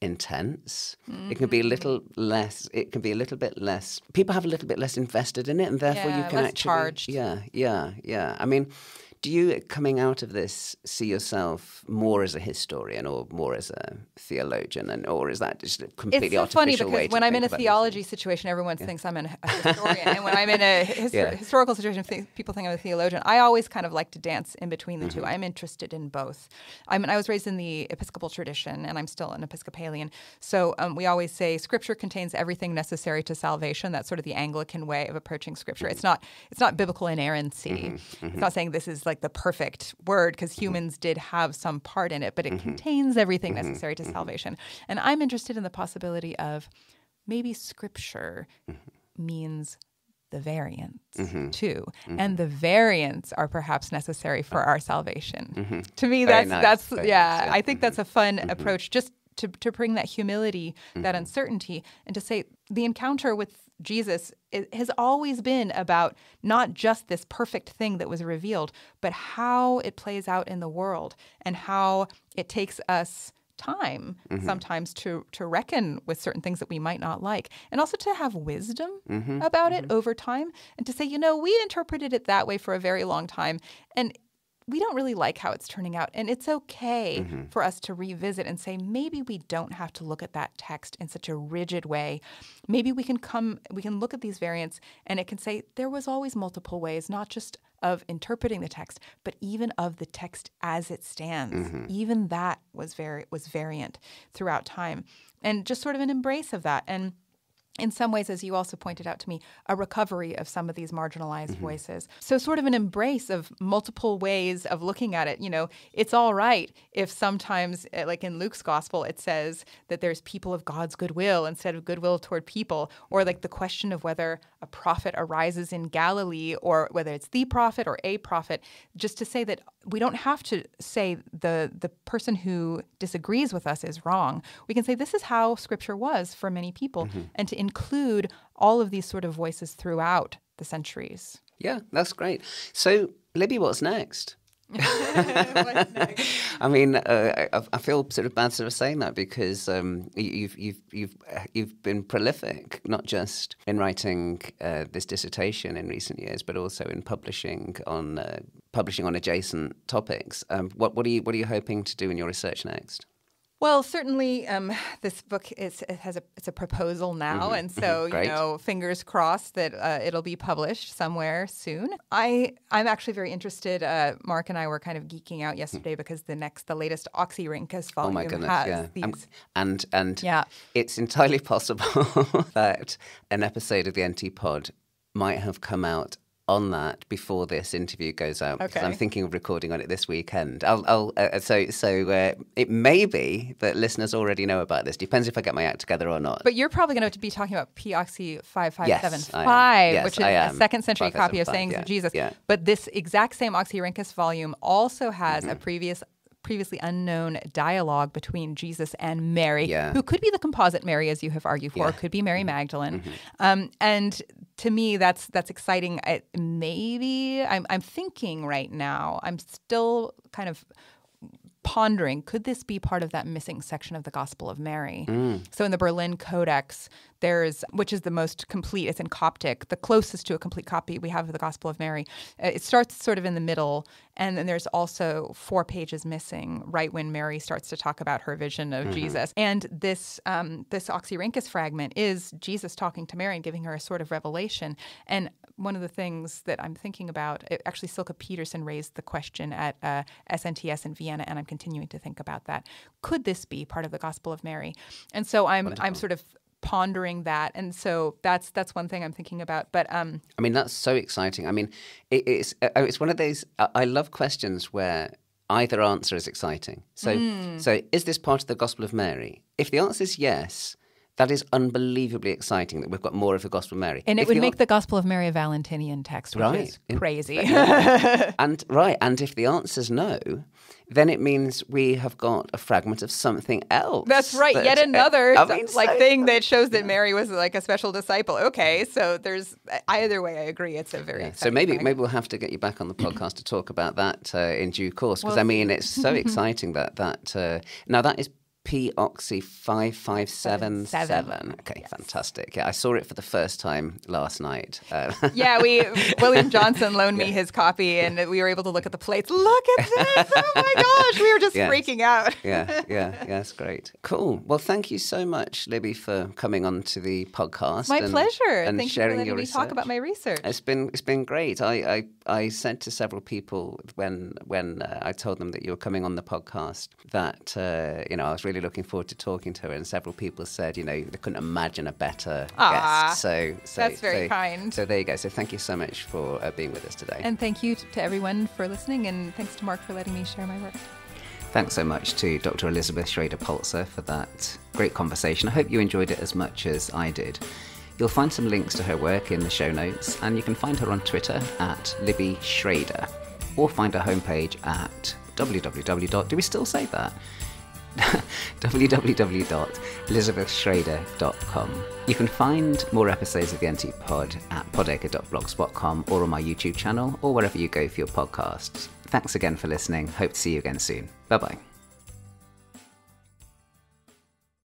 S1: intense. Mm-hmm. It can be a little less. It can be a little bit less. People have a little bit less invested in it, and therefore
S2: yeah,
S1: you can actually.
S2: Charged.
S1: Yeah, yeah, yeah. I mean, do you, coming out of this, see yourself more as a historian or more as a theologian, and or is that just a completely
S2: it's so funny because when I'm in a theology this? situation, everyone yeah. thinks I'm a [LAUGHS] historian, and when I'm in a his- yeah. historical situation, people think I'm a theologian. I always kind of like to dance in between the mm-hmm. two. I'm interested in both. I mean, I was raised in the Episcopal tradition, and I'm still an Episcopalian. So um, we always say Scripture contains everything necessary to salvation. That's sort of the Anglican way of approaching Scripture. Mm-hmm. It's not it's not biblical inerrancy. Mm-hmm. It's mm-hmm. not saying this is like like the perfect word because mm-hmm. humans did have some part in it, but it mm-hmm. contains everything mm-hmm. necessary to mm-hmm. salvation. And I'm interested in the possibility of maybe scripture mm-hmm. means the variants mm-hmm. too and the variants are perhaps necessary for our salvation to me that's nice. that's yeah, yeah, i think that's a fun approach just to, to bring that humility that uncertainty and to say the encounter with Jesus has always been about not just this perfect thing that was revealed, but how it plays out in the world and how it takes us time mm-hmm. sometimes to to reckon with certain things that we might not like and also to have wisdom mm-hmm. about mm-hmm. it over time and to say you know we interpreted it that way for a very long time and we don't really like how it's turning out. And it's okay mm-hmm. for us to revisit and say, maybe we don't have to look at that text in such a rigid way. Maybe we can come, we can look at these variants and it can say there was always multiple ways, not just of interpreting the text, but even of the text as it stands. Mm-hmm. Even that was very was variant throughout time. And just sort of an embrace of that. And in some ways, as you also pointed out to me, a recovery of some of these marginalized mm-hmm. voices. So, sort of an embrace of multiple ways of looking at it. You know, it's all right if sometimes, eh, like in Luke's gospel, it says that there's people of God's goodwill instead of goodwill toward people, or like the question of whether a prophet arises in Galilee or whether it's the prophet or a prophet, just to say that we don't have to say the the person who disagrees with us is wrong. We can say this is how scripture was for many people mm-hmm. and to include all of these sort of voices throughout the centuries.
S1: Yeah, that's great. So, Libbie, what's next? [LAUGHS] I mean, uh, I, I, feel sort of bad sort of saying that because um, you've you've you've you've been prolific, not just in writing uh, this dissertation in recent years, but also in publishing on uh, publishing on adjacent topics. Um, what what are you what are you hoping to do in your research next?
S2: Well, certainly, um, this book is it has a it's a proposal now, mm-hmm. and so
S1: mm-hmm. you
S2: know, fingers crossed that uh, it'll be published somewhere soon. I I'm actually very interested. Uh, Mark and I were kind of geeking out yesterday mm. because the next, the latest Oxyrhynchus volume
S1: oh my goodness,
S2: has
S1: yeah.
S2: these. Um,
S1: and and yeah, it's entirely [LAUGHS] possible [LAUGHS] that an episode of the NT Pod might have come out on that before this interview goes out because I'm thinking of recording on it this weekend. I'll, I'll uh, so so uh, it may be that listeners already know about this. Depends if I get my act together or not.
S2: But you're probably going to be talking about P-oxy
S1: Yes, I
S2: 5575,
S1: am. Yes,
S2: which is a second century copy of
S1: 5575,
S2: Sayings
S1: yeah,
S2: of Jesus.
S1: yeah.
S2: But this exact same Oxyrhynchus volume also has
S1: Mm-hmm.
S2: a previous previously unknown dialogue between Jesus and Mary,
S1: Yeah.
S2: who could be the composite Mary, as you have argued for,
S1: Yeah. Mm-hmm.
S2: could be Mary Magdalene. Um, and to me, that's that's exciting. I, maybe I'm I'm thinking right now. I'm still kind of pondering could this be part of that missing section of the gospel of mary so in the berlin codex there's which is the most complete it's in coptic the closest to a complete copy we have of the gospel of mary. Uh, it starts sort of in the middle and then there's also four pages missing right when mary starts to talk about her vision of jesus. And this um, this oxyrhynchus fragment is jesus talking to mary and giving her a sort of revelation. And one of the things that I'm thinking about, it, actually, Silke Petersen raised the question at uh, SNTS in Vienna, and I'm continuing to think about that. Could this be part of the Gospel of Mary? And so I'm I'm sort of pondering that, and so that's that's one thing I'm thinking about. But um,
S1: I mean, that's so exciting. I mean, it, it's uh, it's one of those. I love questions where either answer is exciting. So,
S2: Hmm.
S1: so is this part of the Gospel of Mary? If the answer is yes, that is unbelievably exciting that we've got more of the Gospel of Mary.
S2: and it
S1: If
S2: would make the Gospel of Mary a Valentinian text, which
S1: Right.
S2: is crazy. [LAUGHS]
S1: and right, and if the answer's no, then it means we have got a fragment of something else.
S2: That's right. Yet another
S1: I mean,
S2: like
S1: so-
S2: thing that shows that Mary was like a special disciple. Okay, so there's either way. I agree. It's a very
S1: So maybe maybe we'll have to get you back on the podcast to talk about that uh, in due course because I mean it's so [LAUGHS] exciting that that uh, now that is P Oxy five five seven seven. Okay, fantastic. Yeah, I saw it for the first time last night. Uh, [LAUGHS]
S2: Yeah, we William Johnson loaned me his copy, and we were able to look at the plates. Look at this! Oh my [LAUGHS] gosh, we were just
S1: Yes.
S2: freaking out.
S1: yeah, yeah, yeah, that's great. Cool. Well, thank you so much, Libbie, for coming on to the podcast.
S2: My
S1: and-
S2: pleasure.
S1: And
S2: Thank
S1: sharing
S2: you for letting
S1: your
S2: me
S1: research.
S2: talk about my research.
S1: It's been it's been great. I I, I said to several people when when uh, I told them that you were coming on the podcast that uh, you know I was really looking forward to talking to her, and several people said you know they couldn't imagine a better
S2: Aw,
S1: guest. So, so
S2: that's very
S1: so-
S2: kind.
S1: So there you go. So thank you so much for uh, being with us today.
S2: And thank you to everyone for listening, and thanks to Mark for letting me share my work.
S1: Thanks so much to Dr. Elizabeth Schrader Polczer for that great conversation. I hope you enjoyed it as much as I did. You'll find some links to her work in the show notes, and you can find her on Twitter at Libbie Schrader, or find her homepage at www. Do we still say that? www.elizabethschrader.com. You can find more episodes of the NT Pod at podacre.blogspot.com or on my YouTube channel or wherever you go for your podcasts. Thanks again for listening. Hope to see you again soon. Bye bye.